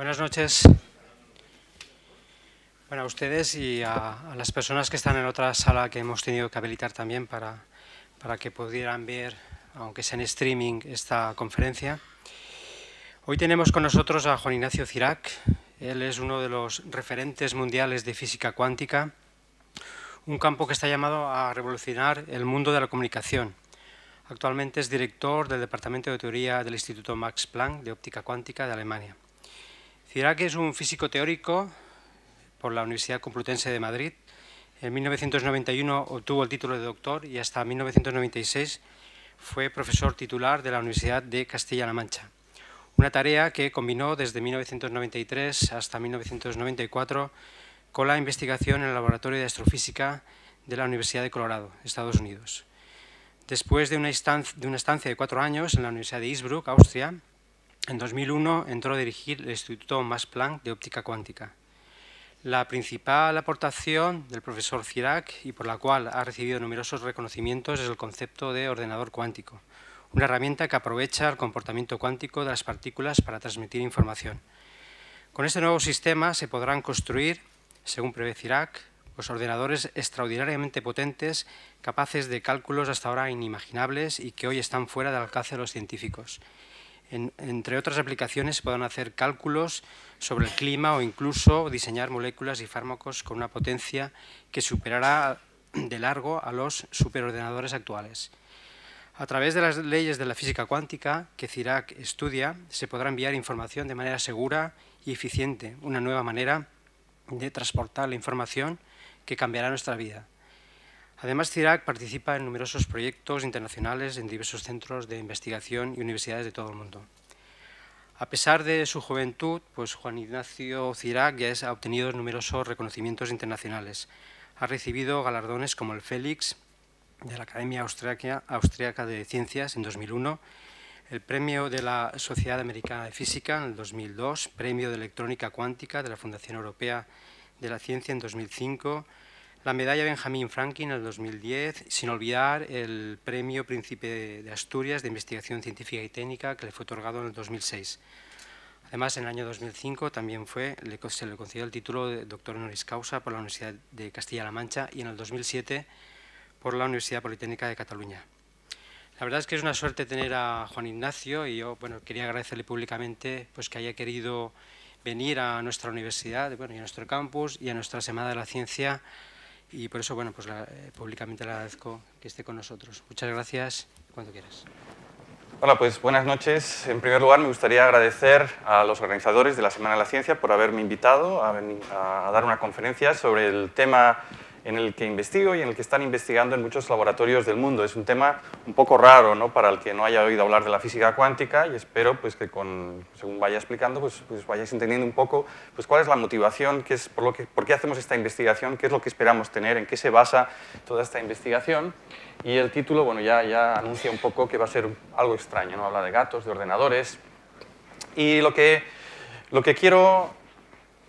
Buenas noches. Bueno, a ustedes y a, las personas que están en otra sala que hemos tenido que habilitar también para, para que pudieran ver, aunque sea en streaming, esta conferencia. Hoy tenemos con nosotros a Juan Ignacio Cirac. Él es uno de los referentes mundiales de física cuántica, un campo que está llamado a revolucionar el mundo de la comunicación. Actualmente es director del Departamento de Teoría del Instituto Max Planck de Óptica Cuántica de Alemania. Cirac es un físico teórico por la Universidad Complutense de Madrid. En 1991 obtuvo el título de doctor y hasta 1996 fue profesor titular de la Universidad de Castilla-La Mancha. Una tarea que combinó desde 1993 hasta 1994 con la investigación en el Laboratorio de Astrofísica de la Universidad de Colorado, Estados Unidos. Después de una estancia de cuatro años en la Universidad de Innsbruck, Austria, en 2001 entró a dirigir el Instituto Max Planck de Óptica Cuántica. La principal aportación del profesor Cirac y por la cual ha recibido numerosos reconocimientos es el concepto de ordenador cuántico, una herramienta que aprovecha el comportamiento cuántico de las partículas para transmitir información. Con este nuevo sistema se podrán construir, según prevé Cirac, pues ordenadores extraordinariamente potentes, capaces de cálculos hasta ahora inimaginables y que hoy están fuera del alcance de los científicos entre otras aplicaciones, se pueden hacer cálculos sobre el clima o incluso diseñar moléculas y fármacos con una potencia que superará de largo a los superordenadores actuales. A través de las leyes de la física cuántica que CIRAC estudia, se podrá enviar información de manera segura y eficiente, una nueva manera de transportar la información que cambiará nuestra vida. Además, CIRAC participa en numerosos proyectos internacionales en diversos centros de investigación y universidades de todo el mundo. A pesar de su juventud, pues Juan Ignacio Cirac ya ha obtenido numerosos reconocimientos internacionales. Ha recibido galardones como el Félix de la Academia Austriaca de Ciencias en 2001, el Premio de la Sociedad Americana de Física en el 2002, Premio de Electrónica Cuántica de la Fundación Europea de la Ciencia en 2005, la medalla Benjamin Franklin en el 2010, sin olvidar el premio Príncipe de Asturias de Investigación Científica y Técnica que le fue otorgado en el 2006. Además, en el año 2005 también fue, se le concedió el título de doctor honoris causa por la Universidad de Castilla-La Mancha y en el 2007 por la Universidad Politécnica de Cataluña. La verdad es que es una suerte tener a Juan Ignacio y yo bueno, quería agradecerle públicamente pues, que haya querido venir a nuestra universidad bueno, y a nuestro campus y a nuestra Semana de la Ciencia y por eso, bueno, pues eh, públicamente le agradezco que esté con nosotros. Muchas gracias, cuando quieras. Hola, pues buenas noches. En primer lugar, me gustaría agradecer a los organizadores de la Semana de la Ciencia por haberme invitado a, a dar una conferencia sobre el tema en el que investigo y en el que están investigando en muchos laboratorios del mundo. Es un tema un poco raro ¿no? para el que no haya oído hablar de la física cuántica y espero pues, que con, según vaya explicando pues, pues vayáis entendiendo un poco pues, cuál es la motivación, qué es, por, lo que, por qué hacemos esta investigación, qué es lo que esperamos tener, en qué se basa toda esta investigación. Y el título bueno, ya, ya anuncia un poco que va a ser algo extraño, ¿no? habla de gatos, de ordenadores. Y lo que, lo que quiero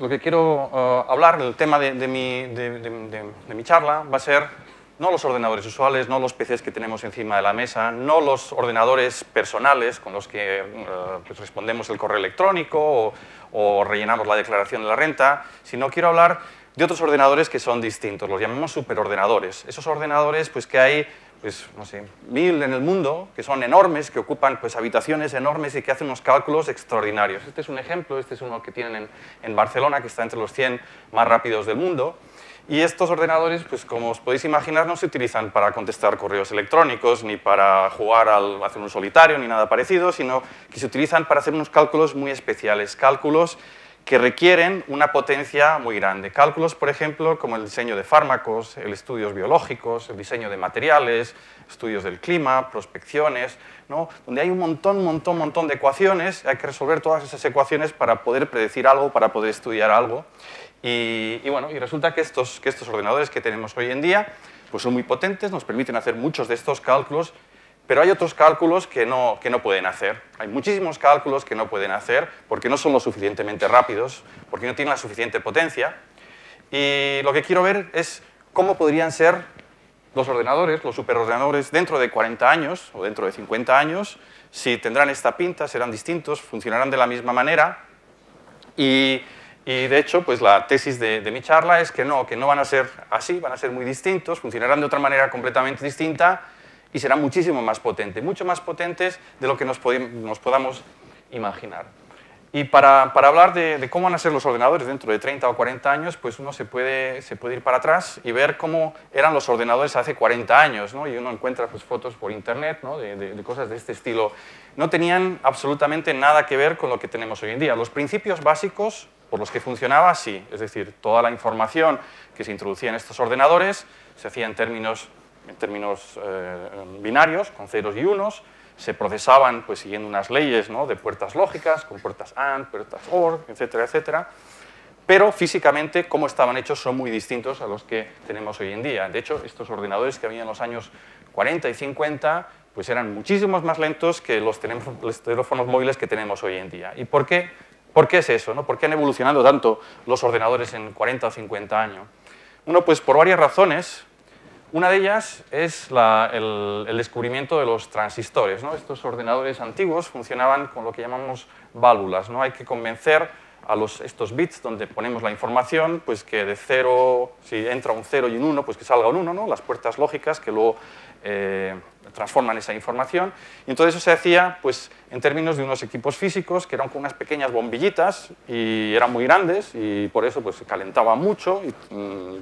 lo que quiero uh, hablar, el tema de, mi, de, mi, charla, va a ser no los ordenadores usuales, no los PCs que tenemos encima de la mesa, no los ordenadores personales con los que uh, pues respondemos el correo electrónico o, o, rellenamos la declaración de la renta, sino quiero hablar de otros ordenadores que son distintos, los llamamos superordenadores. Esos ordenadores pues, que hay pues, no sé, mil en el mundo, que son enormes, que ocupan pues, habitaciones enormes y que hacen unos cálculos extraordinarios. Este es un ejemplo, este es uno que tienen en, en Barcelona, que está entre los 100 más rápidos del mundo. Y estos ordenadores, pues como os podéis imaginar, no se utilizan para contestar correos electrónicos, ni para jugar al hacer un solitario, ni nada parecido, sino que se utilizan para hacer unos cálculos muy especiales, cálculos que requieren una potencia muy grande. Cálculos, por ejemplo, como el diseño de fármacos, el estudios biológicos, el diseño de materiales, estudios del clima, prospecciones, ¿no? donde hay un montón, montón, montón de ecuaciones, hay que resolver todas esas ecuaciones para poder predecir algo, para poder estudiar algo. Y, bueno, y resulta que estos, que estos ordenadores que tenemos hoy en día pues son muy potentes, nos permiten hacer muchos de estos cálculos pero hay otros cálculos que no, que no pueden hacer. Hay muchísimos cálculos que no pueden hacer porque no son lo suficientemente rápidos, porque no tienen la suficiente potencia. Y lo que quiero ver es cómo podrían ser los ordenadores, los superordenadores, dentro de 40 años o dentro de 50 años, si tendrán esta pinta, serán distintos, funcionarán de la misma manera. Y, de hecho, pues la tesis de, mi charla es que no, que no van a ser así, van a ser muy distintos, funcionarán de otra manera completamente distinta y serán muchísimo más potentes, mucho más potentes de lo que nos, nos podamos imaginar. Y para, para hablar de, cómo van a ser los ordenadores dentro de 30 o 40 años, pues uno se puede, se puede ir para atrás y ver cómo eran los ordenadores hace 40 años, ¿no? y uno encuentra pues, fotos por internet ¿no? de, de, cosas de este estilo. No tenían absolutamente nada que ver con lo que tenemos hoy en día. Los principios básicos por los que funcionaba, sí, es decir, toda la información que se introducía en estos ordenadores se hacía en términos, en términos eh, binarios, con ceros y unos, se procesaban pues, siguiendo unas leyes de puertas lógicas, con puertas AND, puertas OR, etcétera, etcétera. Pero físicamente, cómo estaban hechos son muy distintos a los que tenemos hoy en día. De hecho, estos ordenadores que había en los años 40 y 50 pues eran muchísimos más lentos que los, teléfonos móviles que tenemos hoy en día. ¿Y por qué, por qué es eso? ¿Por qué han evolucionado tanto los ordenadores en 40 o 50 años? Uno, pues por varias razones. Una de ellas es el, descubrimiento de los transistores. ¿no? Estos ordenadores antiguos funcionaban con lo que llamamos válvulas. ¿no? Hay que convencer a estos bits donde ponemos la información, pues que de cero, si entra un 0 y un 1, pues que salga un 1, ¿no? las puertas lógicas que luego eh, transforman esa información. Y entonces eso se hacía pues, en términos de unos equipos físicos que eran con unas pequeñas bombillitas y eran muy grandes y por eso pues, se calentaba mucho y mm,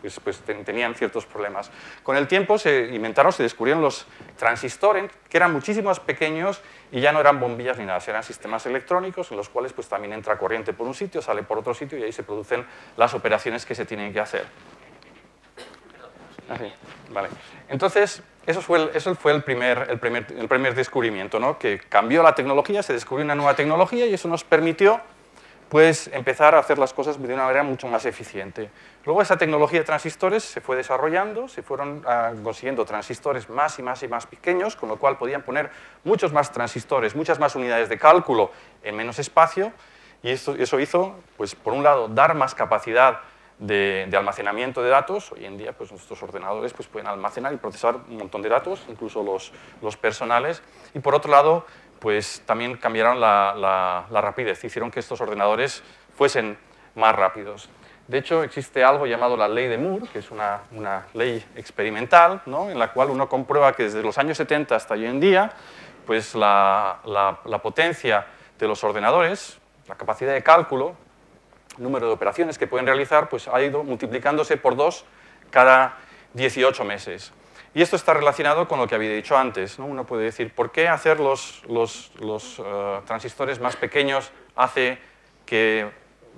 pues, pues tenían ciertos problemas. Con el tiempo se inventaron, se descubrieron los transistores que eran muchísimo más pequeños y ya no eran bombillas ni nada, eran sistemas electrónicos en los cuales pues, también entra corriente por un sitio, sale por otro sitio y ahí se producen las operaciones que se tienen que hacer. Así, vale. Entonces, eso fue el, eso fue el, primer, el, primer, el primer descubrimiento, ¿no? que cambió la tecnología, se descubrió una nueva tecnología y eso nos permitió pues, empezar a hacer las cosas de una manera mucho más eficiente. Luego esa tecnología de transistores se fue desarrollando, se fueron ah, consiguiendo transistores más y más y más pequeños, con lo cual podían poner muchos más transistores, muchas más unidades de cálculo en menos espacio, y eso, eso hizo, pues, por un lado, dar más capacidad de, almacenamiento de datos. Hoy en día pues, nuestros ordenadores pues, pueden almacenar y procesar un montón de datos, incluso los, los personales. Y por otro lado, pues, también cambiaron la, la, rapidez, hicieron que estos ordenadores fuesen más rápidos. De hecho, existe algo llamado la ley de Moore, que es una, una ley experimental, ¿no? en la cual uno comprueba que desde los años 70 hasta hoy en día, pues la, la potencia de los ordenadores, la capacidad de cálculo, número de operaciones que pueden realizar pues, ha ido multiplicándose por dos cada 18 meses. Y esto está relacionado con lo que había dicho antes. ¿no? Uno puede decir, ¿por qué hacer los, los, eh, transistores más pequeños hace que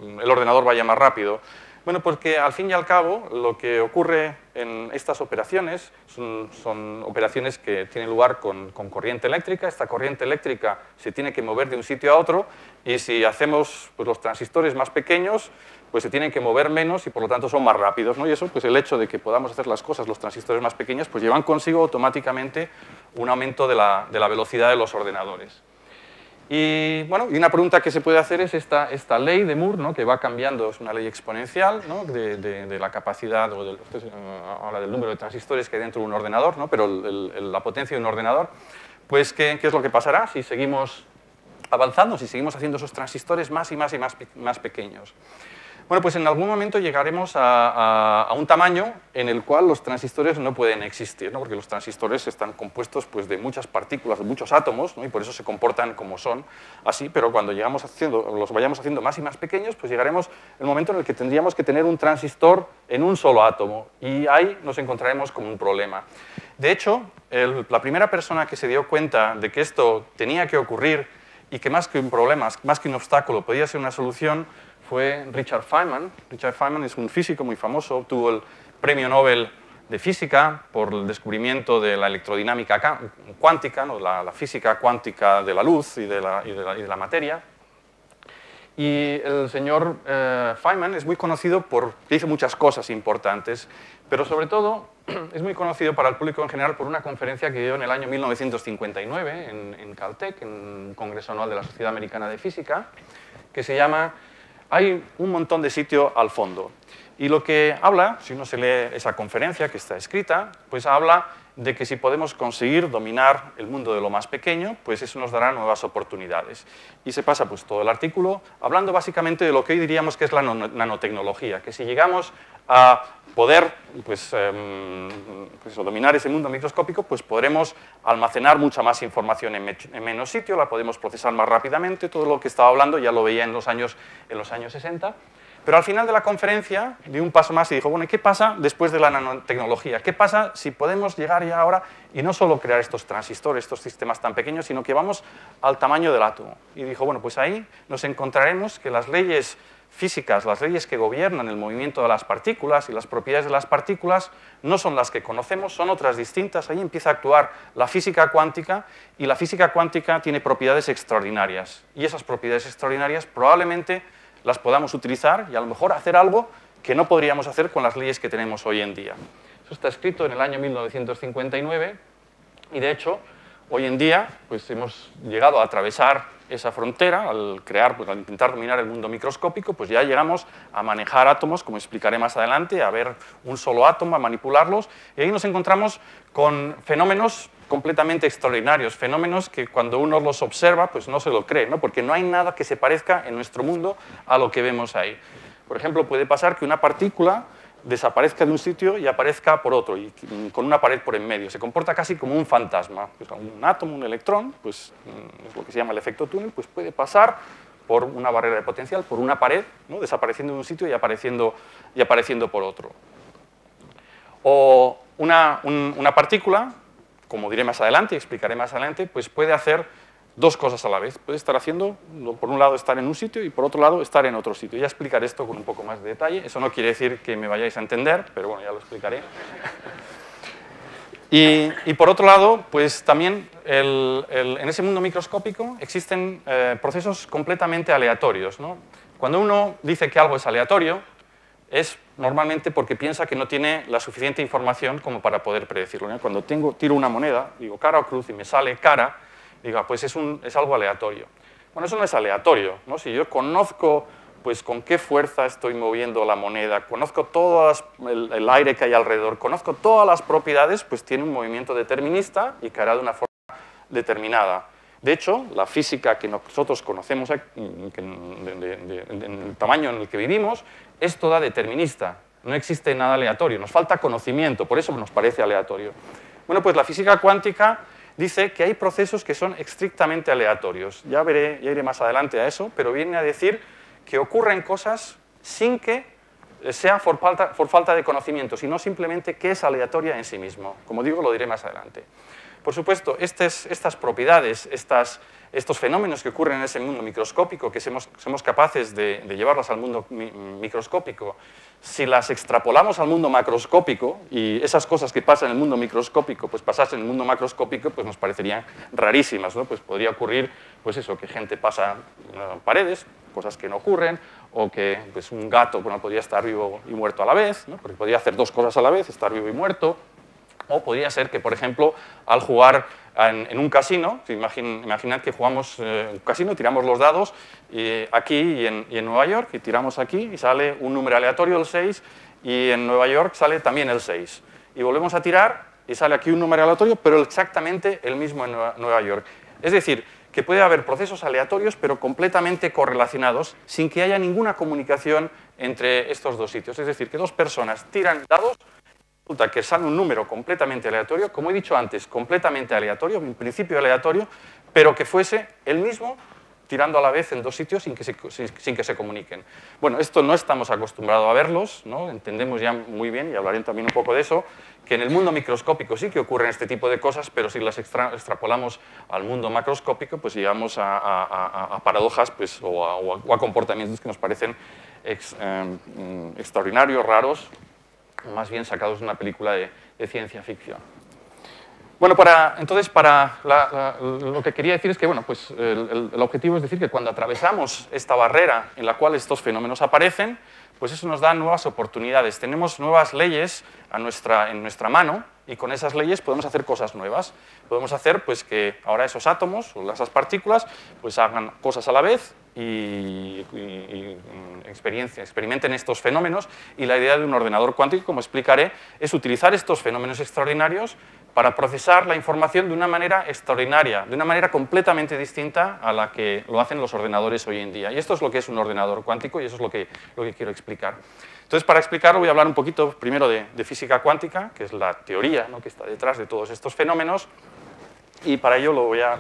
el ordenador vaya más rápido? Bueno, porque al fin y al cabo lo que ocurre en estas operaciones son, operaciones que tienen lugar con, corriente eléctrica. Esta corriente eléctrica se tiene que mover de un sitio a otro y si hacemos pues, los transistores más pequeños, pues se tienen que mover menos y por lo tanto son más rápidos. ¿no? Y eso, pues el hecho de que podamos hacer las cosas, los transistores más pequeños, pues llevan consigo automáticamente un aumento de la velocidad de los ordenadores. Y, bueno, y una pregunta que se puede hacer es esta, esta ley de Moore, ¿no? que va cambiando, es una ley exponencial ¿no? de, de, la capacidad, o del, habla del número de transistores que hay dentro de un ordenador, ¿no? pero la potencia de un ordenador, pues ¿qué, ¿qué, es lo que pasará si seguimos avanzando, si seguimos haciendo esos transistores más y más y más, más pequeños? Bueno, pues en algún momento llegaremos a, un tamaño en el cual los transistores no pueden existir, ¿no? porque los transistores están compuestos pues, de muchas partículas, de muchos átomos, ¿no? y por eso se comportan como son, así, pero cuando llegamos haciendo, los vayamos haciendo más y más pequeños, pues llegaremos el momento en el que tendríamos que tener un transistor en un solo átomo, y ahí nos encontraremos con un problema. De hecho, la primera persona que se dio cuenta de que esto tenía que ocurrir y que más que un problema, más que un obstáculo, podía ser una solución, fue Richard Feynman. Richard Feynman es un físico muy famoso, obtuvo el premio Nobel de física por el descubrimiento de la electrodinámica cuántica, ¿no? la, física cuántica de la luz y de la, materia. Y el señor eh, Feynman es muy conocido por, hizo muchas cosas importantes, pero sobre todo es muy conocido para el público en general por una conferencia que dio en el año 1959 en, en Caltech, en un Congreso Anual de la Sociedad Americana de Física, que se llama hay un montón de sitio al fondo. Y lo que habla, si uno se lee esa conferencia que está escrita, pues habla de que si podemos conseguir dominar el mundo de lo más pequeño, pues eso nos dará nuevas oportunidades. Y se pasa pues todo el artículo hablando básicamente de lo que hoy diríamos que es la nanotecnología, que si llegamos a poder pues, em, pues dominar ese mundo microscópico, pues podremos almacenar mucha más información en, menos sitio, la podemos procesar más rápidamente, todo lo que estaba hablando ya lo veía en los años, en los años 60, pero al final de la conferencia dio un paso más y dijo, bueno, ¿y qué pasa después de la nanotecnología? ¿Qué pasa si podemos llegar ya ahora y no solo crear estos transistores, estos sistemas tan pequeños, sino que vamos al tamaño del átomo? Y dijo, bueno, pues ahí nos encontraremos que las leyes físicas, las leyes que gobiernan el movimiento de las partículas y las propiedades de las partículas no son las que conocemos, son otras distintas. Ahí empieza a actuar la física cuántica y la física cuántica tiene propiedades extraordinarias. Y esas propiedades extraordinarias probablemente las podamos utilizar y a lo mejor hacer algo que no podríamos hacer con las leyes que tenemos hoy en día. Eso está escrito en el año 1959 y de hecho hoy en día pues hemos llegado a atravesar esa frontera al crear, pues, al intentar dominar el mundo microscópico, pues ya llegamos a manejar átomos, como explicaré más adelante, a ver un solo átomo, a manipularlos, y ahí nos encontramos con fenómenos completamente extraordinarios, fenómenos que cuando uno los observa pues no se lo cree, ¿no? porque no hay nada que se parezca en nuestro mundo a lo que vemos ahí. Por ejemplo, puede pasar que una partícula desaparezca de un sitio y aparezca por otro, y con una pared por en medio. Se comporta casi como un fantasma. Un átomo, un electrón, pues es lo que se llama el efecto túnel, pues puede pasar por una barrera de potencial, por una pared, ¿no? desapareciendo de un sitio y apareciendo, y apareciendo por otro. O una, una partícula como diré más adelante, explicaré más adelante, pues puede hacer dos cosas a la vez. Puede estar haciendo, por un lado, estar en un sitio y por otro lado, estar en otro sitio. Ya explicaré esto con un poco más de detalle. Eso no quiere decir que me vayáis a entender, pero bueno, ya lo explicaré. Y, por otro lado, pues también en ese mundo microscópico existen eh, procesos completamente aleatorios. Cuando uno dice que algo es aleatorio, es normalmente porque piensa que no tiene la suficiente información como para poder predecirlo. Cuando tengo, tiro una moneda, digo cara o cruz y me sale cara, digo, ah, pues es, un, es algo aleatorio. Bueno, eso no es aleatorio. ¿no? Si yo conozco pues con qué fuerza estoy moviendo la moneda, conozco todo el, aire que hay alrededor, conozco todas las propiedades, pues tiene un movimiento determinista y hará de una forma determinada. De hecho, la física que nosotros conocemos en el tamaño en el que vivimos es toda determinista. No existe nada aleatorio, nos falta conocimiento, por eso nos parece aleatorio. Bueno, pues la física cuántica dice que hay procesos que son estrictamente aleatorios. Ya, veré, ya iré más adelante a eso, pero viene a decir que ocurren cosas sin que sea por falta, de conocimiento, sino simplemente que es aleatoria en sí mismo. Como digo, lo diré más adelante. Por supuesto, estas, propiedades, estos fenómenos que ocurren en ese mundo microscópico, que somos, capaces de, llevarlas al mundo microscópico, si las extrapolamos al mundo macroscópico y esas cosas que pasan en el mundo microscópico, pues pasasen en el mundo macroscópico, pues nos parecerían rarísimas, ¿no? Pues podría ocurrir, pues eso, que gente pasa paredes, cosas que no ocurren, o que pues un gato bueno, podría estar vivo y muerto a la vez, porque podría hacer dos cosas a la vez, estar vivo y muerto, o podría ser que, por ejemplo, al jugar en, un casino, imaginad que jugamos eh, un casino, tiramos los dados aquí y en, Nueva York, y tiramos aquí y sale un número aleatorio, el 6, y en Nueva York sale también el 6. Y volvemos a tirar y sale aquí un número aleatorio, pero exactamente el mismo en Nueva York. Es decir, que puede haber procesos aleatorios, pero completamente correlacionados, sin que haya ninguna comunicación entre estos dos sitios. Es decir, que dos personas tiran dados resulta que sale un número completamente aleatorio, como he dicho antes, completamente aleatorio, en principio aleatorio, pero que fuese el mismo tirando a la vez en dos sitios sin que se, comuniquen. Bueno, esto no estamos acostumbrados a verlos, ¿no? entendemos ya muy bien, y hablaré también un poco de eso, que en el mundo microscópico sí que ocurren este tipo de cosas, pero si las extrapolamos al mundo macroscópico, pues llegamos a, paradojas pues, o, a, comportamientos que nos parecen eh, mm, extraordinarios, raros, más bien sacados de una película de, ciencia ficción. Bueno, para, entonces, para lo que quería decir es que bueno, pues el, objetivo es decir que cuando atravesamos esta barrera en la cual estos fenómenos aparecen, pues eso nos da nuevas oportunidades. Tenemos nuevas leyes en nuestra mano y con esas leyes podemos hacer cosas nuevas. Podemos hacer pues, que ahora esos átomos o esas partículas pues, hagan cosas a la vez y, mm, experimenten estos fenómenos. Y la idea de un ordenador cuántico, como explicaré, es utilizar estos fenómenos extraordinarios para procesar la información de una manera extraordinaria, de una manera completamente distinta a la que lo hacen los ordenadores hoy en día. Y esto es lo que es un ordenador cuántico y eso es lo que, lo que quiero explicar. Entonces, para explicarlo voy a hablar un poquito primero de, física cuántica, que es la teoría que está detrás de todos estos fenómenos, y para ello lo voy, a,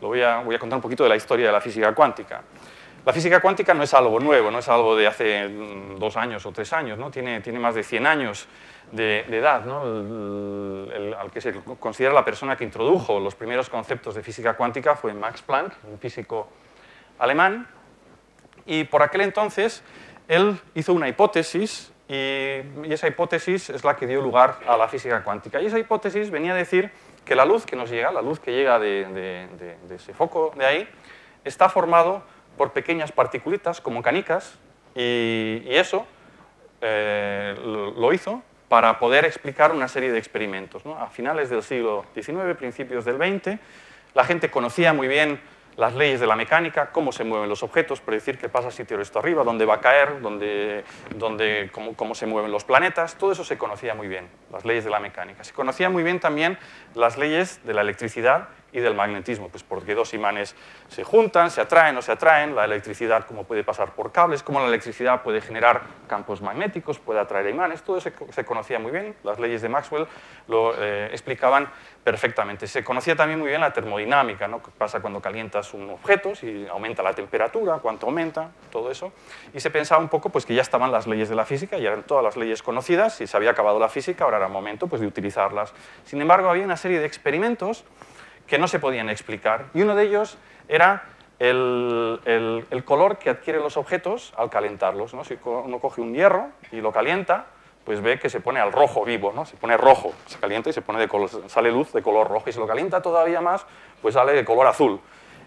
voy a contar un poquito de la historia de la física cuántica. La física cuántica no es algo nuevo, no es algo de hace mm, dos años o tres años, ¿no? tiene, tiene más de 100 años de, edad, ¿no? al que se considera la persona que introdujo los primeros conceptos de física cuántica fue Max Planck, un físico alemán, y por aquel entonces él hizo una hipótesis y, esa hipótesis es la que dio lugar a la física cuántica. Y esa hipótesis venía a decir que la luz que nos llega, la luz que llega de, ese foco de ahí, está formado por pequeñas particulitas como canicas y, eso eh, lo hizo para poder explicar una serie de experimentos. A finales del siglo XIX, principios del XX, la gente conocía muy bien las leyes de la mecánica, cómo se mueven los objetos, predecir qué pasa si tiro esto arriba, dónde va a caer, dónde, dónde, cómo, cómo, se mueven los planetas, todo eso se conocía muy bien, las leyes de la mecánica. Se conocía muy bien también las leyes de la electricidad y del magnetismo, pues porque dos imanes se juntan, se atraen o se atraen, la electricidad cómo puede pasar por cables, cómo la electricidad puede generar campos magnéticos, puede atraer imanes, todo eso se conocía muy bien, las leyes de Maxwell lo eh, explicaban perfectamente. Se conocía también muy bien la termodinámica, ¿no? qué pasa cuando calientas un objeto, si aumenta la temperatura, cuánto aumenta, todo eso, y se pensaba un poco pues, que ya estaban las leyes de la física, ya eran todas las leyes conocidas, y se había acabado la física, ahora era momento pues, de utilizarlas. Sin embargo, había una serie de experimentos que no se podían explicar. Y uno de ellos era el, color que adquieren los objetos al calentarlos. ¿no? Si uno coge un hierro y lo calienta, pues ve que se pone al rojo vivo, ¿no? se pone rojo, se calienta y se pone de color, sale luz de color rojo. Y si lo calienta todavía más, pues sale de color azul.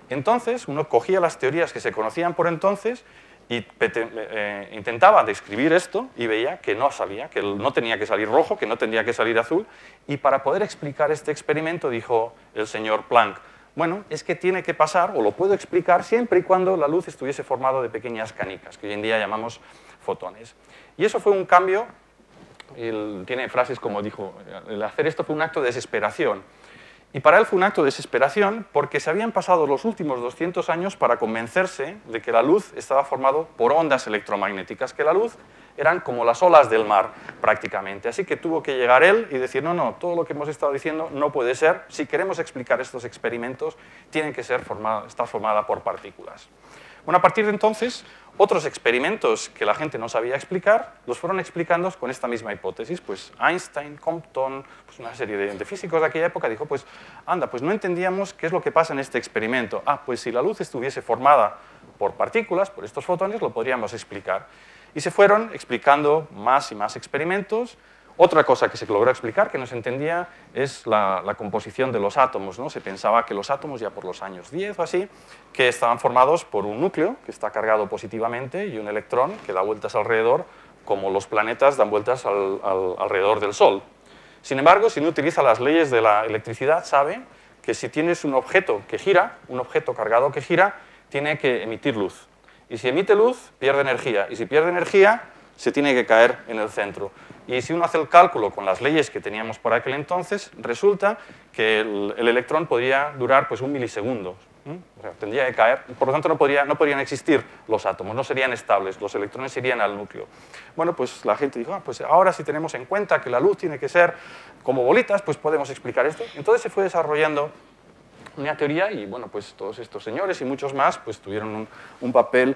Entonces, uno cogía las teorías que se conocían por entonces y eh, intentaba describir esto y veía que no salía, que no tenía que salir rojo, que no tenía que salir azul. Y para poder explicar este experimento dijo el señor Planck, bueno, es que tiene que pasar, o lo puedo explicar, siempre y cuando la luz estuviese formada de pequeñas canicas, que hoy en día llamamos fotones. Y eso fue un cambio, tiene frases como dijo, el hacer esto fue un acto de desesperación y para él fue un acto de desesperación porque se habían pasado los últimos 200 años para convencerse de que la luz estaba formado por ondas electromagnéticas, que la luz eran como las olas del mar prácticamente. Así que tuvo que llegar él y decir, no, no, todo lo que hemos estado diciendo no puede ser. Si queremos explicar estos experimentos, tienen que ser formada, estar formada por partículas. Bueno, a partir de entonces, otros experimentos que la gente no sabía explicar los fueron explicando con esta misma hipótesis. Pues Einstein, Compton, pues una serie de, físicos de aquella época dijo, pues anda, pues no entendíamos qué es lo que pasa en este experimento. Ah, pues si la luz estuviese formada por partículas, por estos fotones, lo podríamos explicar. Y se fueron explicando más y más experimentos otra cosa que se logró explicar, que no se entendía, es la, composición de los átomos. ¿no? Se pensaba que los átomos, ya por los años 10 o así, que estaban formados por un núcleo que está cargado positivamente y un electrón que da vueltas alrededor, como los planetas dan vueltas alrededor del Sol. Sin embargo, si uno utiliza las leyes de la electricidad, sabe que si tienes un objeto que gira, un objeto cargado que gira, tiene que emitir luz. Y si emite luz, pierde energía. Y si pierde energía, se tiene que caer en el centro. Y si uno hace el cálculo con las leyes que teníamos por aquel entonces, resulta que el, electrón podría durar pues, un milisegundo. tendría que caer, por lo tanto no, podría, no podrían existir los átomos, no serían estables, los electrones irían al núcleo. Bueno, pues la gente dijo, ah, pues ahora si tenemos en cuenta que la luz tiene que ser como bolitas, pues podemos explicar esto. Entonces se fue desarrollando una teoría y bueno, pues todos estos señores y muchos más pues tuvieron un, un papel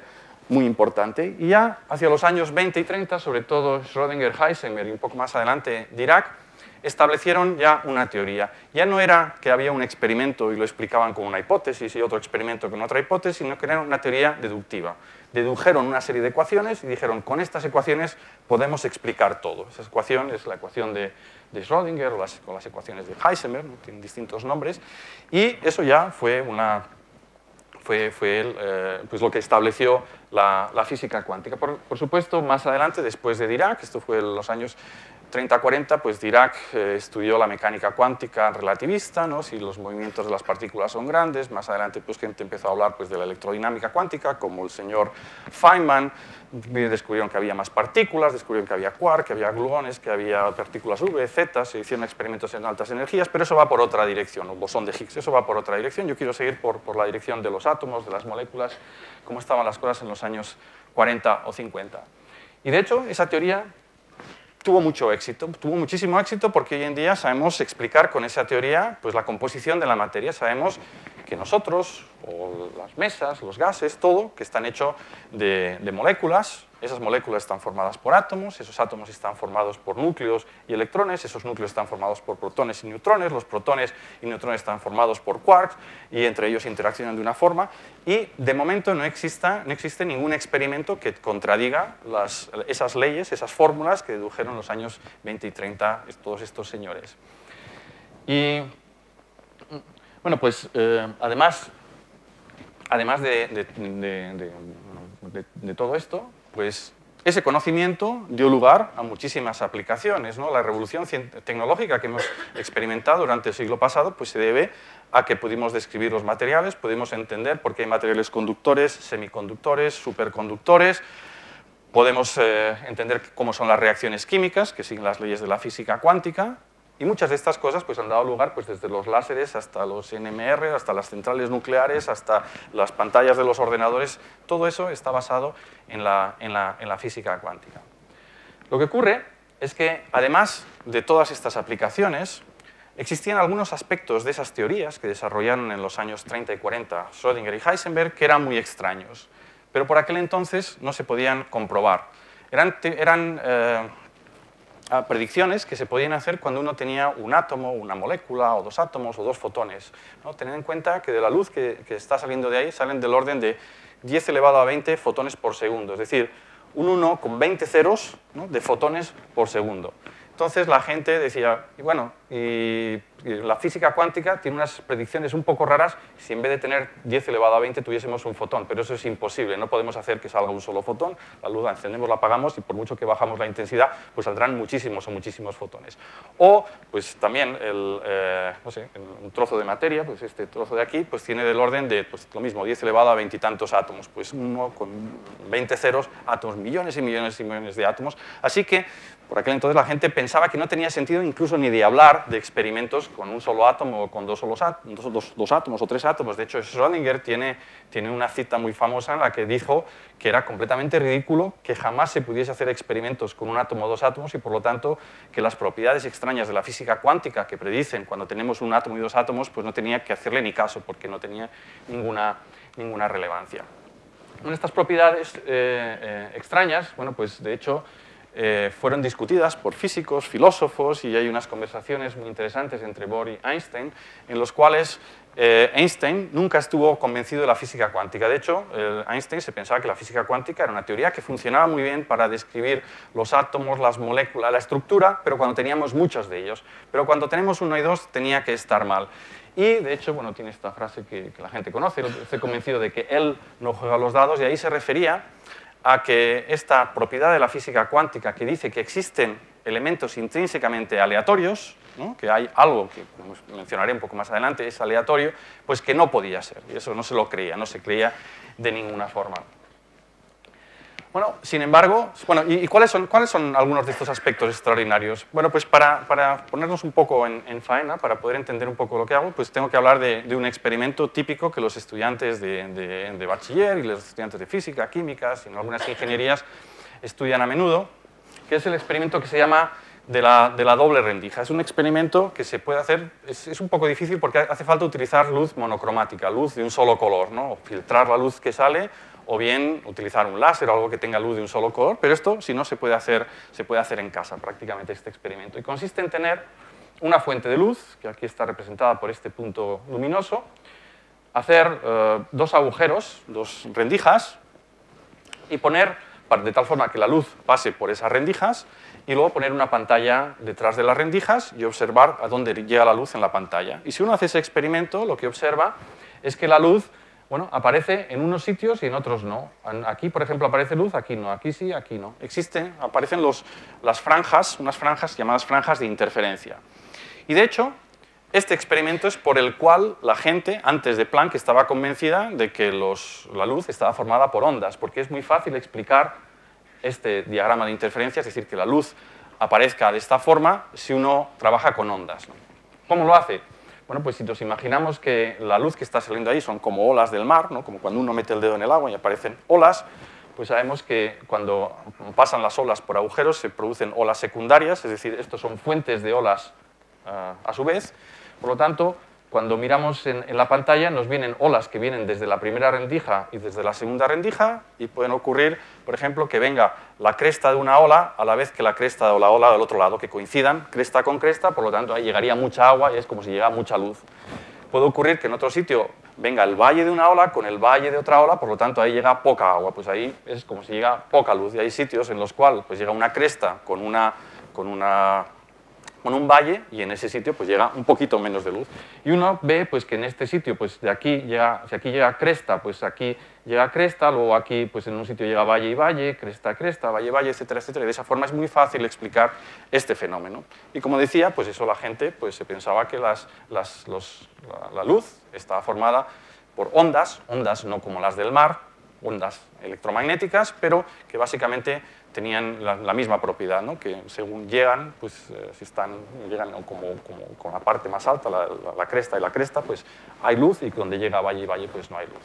muy importante. Y ya hacia los años 20 y 30, sobre todo Schrödinger, Heisenberg y un poco más adelante Dirac, establecieron ya una teoría. Ya no era que había un experimento y lo explicaban con una hipótesis y otro experimento con otra hipótesis, sino que era una teoría deductiva. Dedujeron una serie de ecuaciones y dijeron, con estas ecuaciones podemos explicar todo. Esa ecuación es la ecuación de, de Schrödinger o las, las ecuaciones de Heisenberg, tienen distintos nombres, y eso ya fue una fue, fue eh, pues lo que estableció la, física cuántica. Por, por, supuesto, más adelante, después de Dirac, esto fue en los años 30-40, pues Dirac eh, estudió la mecánica cuántica relativista, ¿no? si los movimientos de las partículas son grandes. Más adelante, pues gente empezó a hablar pues, de la electrodinámica cuántica, como el señor Feynman. Descubrieron que había más partículas, descubrieron que había quark, que había gluones, que había partículas V, Z, se hicieron experimentos en altas energías, pero eso va por otra dirección, un bosón de Higgs, eso va por otra dirección. Yo quiero seguir por, por la dirección de los átomos, de las moléculas, cómo estaban las cosas en los años 40 o 50. Y de hecho, esa teoría tuvo mucho éxito, tuvo muchísimo éxito porque hoy en día sabemos explicar con esa teoría pues, la composición de la materia, sabemos que nosotros, o las mesas, los gases, todo, que están hechos de, moléculas, esas moléculas están formadas por átomos, esos átomos están formados por núcleos y electrones, esos núcleos están formados por protones y neutrones, los protones y neutrones están formados por quarks y entre ellos interaccionan de una forma y de momento no, exista, no existe ningún experimento que contradiga esas leyes, esas fórmulas que dedujeron los años 20 y 30 todos estos señores. Y bueno, pues eh, además, además de, todo esto, pues ese conocimiento dio lugar a muchísimas aplicaciones. ¿no? La revolución tecnológica que hemos experimentado durante el siglo pasado pues se debe a que pudimos describir los materiales, pudimos entender por qué hay materiales conductores, semiconductores, superconductores, podemos eh, entender cómo son las reacciones químicas, que siguen las leyes de la física cuántica, y muchas de estas cosas pues, han dado lugar pues, desde los láseres hasta los NMR, hasta las centrales nucleares, hasta las pantallas de los ordenadores. Todo eso está basado en la, en la, en la física cuántica. Lo que ocurre es que, además de todas estas aplicaciones, existían algunos aspectos de esas teorías que desarrollaron en los años 30 y 40 Schrödinger y Heisenberg que eran muy extraños, pero por aquel entonces no se podían comprobar. Eran, eran eh, a predicciones que se podían hacer cuando uno tenía un átomo, una molécula, o dos átomos, o dos fotones. ¿no? Tened en cuenta que de la luz que, está saliendo de ahí salen del orden de 10 elevado a 20 fotones por segundo, es decir, un 1 con 20 ceros de fotones por segundo. Entonces la gente decía, y bueno, y la física cuántica tiene unas predicciones un poco raras si en vez de tener 10 elevado a 20 tuviésemos un fotón, pero eso es imposible, no podemos hacer que salga un solo fotón, la luz la encendemos, la apagamos y por mucho que bajamos la intensidad, pues saldrán muchísimos o muchísimos fotones. O, pues también, el, eh, no sé, un trozo de materia, pues este trozo de aquí, pues tiene del orden de pues, lo mismo, 10 elevado a 20 y tantos átomos, pues uno con 20 ceros, átomos, millones y millones y millones de átomos. Así que, por aquel entonces la gente pensaba que no tenía sentido incluso ni de hablar de experimentos con un solo átomo o con dos, solos dos, dos, átomos o tres átomos. De hecho, Schrödinger tiene, tiene una cita muy famosa en la que dijo que era completamente ridículo que jamás se pudiese hacer experimentos con un átomo o dos átomos y, por lo tanto, que las propiedades extrañas de la física cuántica que predicen cuando tenemos un átomo y dos átomos, pues no tenía que hacerle ni caso porque no tenía ninguna, ninguna relevancia. estas propiedades eh, eh, extrañas, bueno, pues de hecho, eh, fueron discutidas por físicos, filósofos, y hay unas conversaciones muy interesantes entre Bohr y Einstein, en los cuales eh, Einstein nunca estuvo convencido de la física cuántica. De hecho, Einstein se pensaba que la física cuántica era una teoría que funcionaba muy bien para describir los átomos, las moléculas, la estructura, pero cuando teníamos muchos de ellos. Pero cuando tenemos uno y dos tenía que estar mal. Y, de hecho, bueno, tiene esta frase que, que la gente conoce, estoy convencido de que él no juega los dados, y ahí se refería a que esta propiedad de la física cuántica que dice que existen elementos intrínsecamente aleatorios, que hay algo que mencionaré un poco más adelante, es aleatorio, pues que no podía ser. Y eso no se lo creía, no se creía de ninguna forma. Bueno, sin embargo, bueno, ¿y, cuáles, son, cuáles son algunos de estos aspectos extraordinarios? Bueno, pues para, para ponernos un poco en, faena, para poder entender un poco lo que hago, pues tengo que hablar de, un experimento típico que los estudiantes de, de, bachiller y los estudiantes de física, química, y en algunas ingenierías estudian a menudo, que es el experimento que se llama de la, de la, doble rendija. Es un experimento que se puede hacer, es, es, un poco difícil porque hace falta utilizar luz monocromática, luz de un solo color, ¿no? filtrar la luz que sale o bien utilizar un láser o algo que tenga luz de un solo color, pero esto, si no, se puede hacer, se puede hacer en casa prácticamente este experimento. Y consiste en tener una fuente de luz, que aquí está representada por este punto luminoso, hacer eh, dos agujeros, dos rendijas, y poner, de tal forma que la luz pase por esas rendijas, y luego poner una pantalla detrás de las rendijas y observar a dónde llega la luz en la pantalla. Y si uno hace ese experimento, lo que observa es que la luz bueno, aparece en unos sitios y en otros no. Aquí, por ejemplo, aparece luz, aquí no, aquí sí, aquí no. Existen, aparecen las franjas, unas franjas llamadas franjas de interferencia. Y de hecho, este experimento es por el cual la gente, antes de Planck, estaba convencida de que la luz estaba formada por ondas, porque es muy fácil explicar este diagrama de interferencia, es decir, que la luz aparezca de esta forma si uno trabaja con ondas. ¿Cómo lo hace? Bueno, pues si nos imaginamos que la luz que está saliendo ahí son como olas del mar, ¿no? como cuando uno mete el dedo en el agua y aparecen olas, pues sabemos que cuando pasan las olas por agujeros se producen olas secundarias, es decir, estos son fuentes de olas ah, a su vez. Por lo tanto, cuando miramos en, la pantalla nos vienen olas que vienen desde la primera rendija y desde la segunda rendija y pueden ocurrir, por ejemplo, que venga la cresta de una ola a la vez que la cresta o la ola del otro lado, que coincidan cresta con cresta, por lo tanto ahí llegaría mucha agua y es como si llegara mucha luz. Puede ocurrir que en otro sitio venga el valle de una ola con el valle de otra ola, por lo tanto ahí llega poca agua, pues ahí es como si llega poca luz y hay sitios en los cuales pues llega una cresta con una, con una con un valle y en ese sitio pues llega un poquito menos de luz. Y uno ve pues que en este sitio, pues de aquí llega, si aquí llega cresta, pues aquí llega cresta, luego aquí pues en un sitio llega valle y valle, cresta, cresta, valle, valle, etcétera, etcétera. De esa forma es muy fácil explicar este fenómeno. Y como decía, pues eso la gente pues se pensaba que las, las, la luz estaba formada por ondas, ondas no como las del mar, ondas electromagnéticas, pero que básicamente tenían la, misma propiedad, ¿no? que según llegan, pues eh, si están, llegan como, con la parte más alta, la, cresta y la cresta, pues hay luz y donde llega valle y valle pues no hay luz.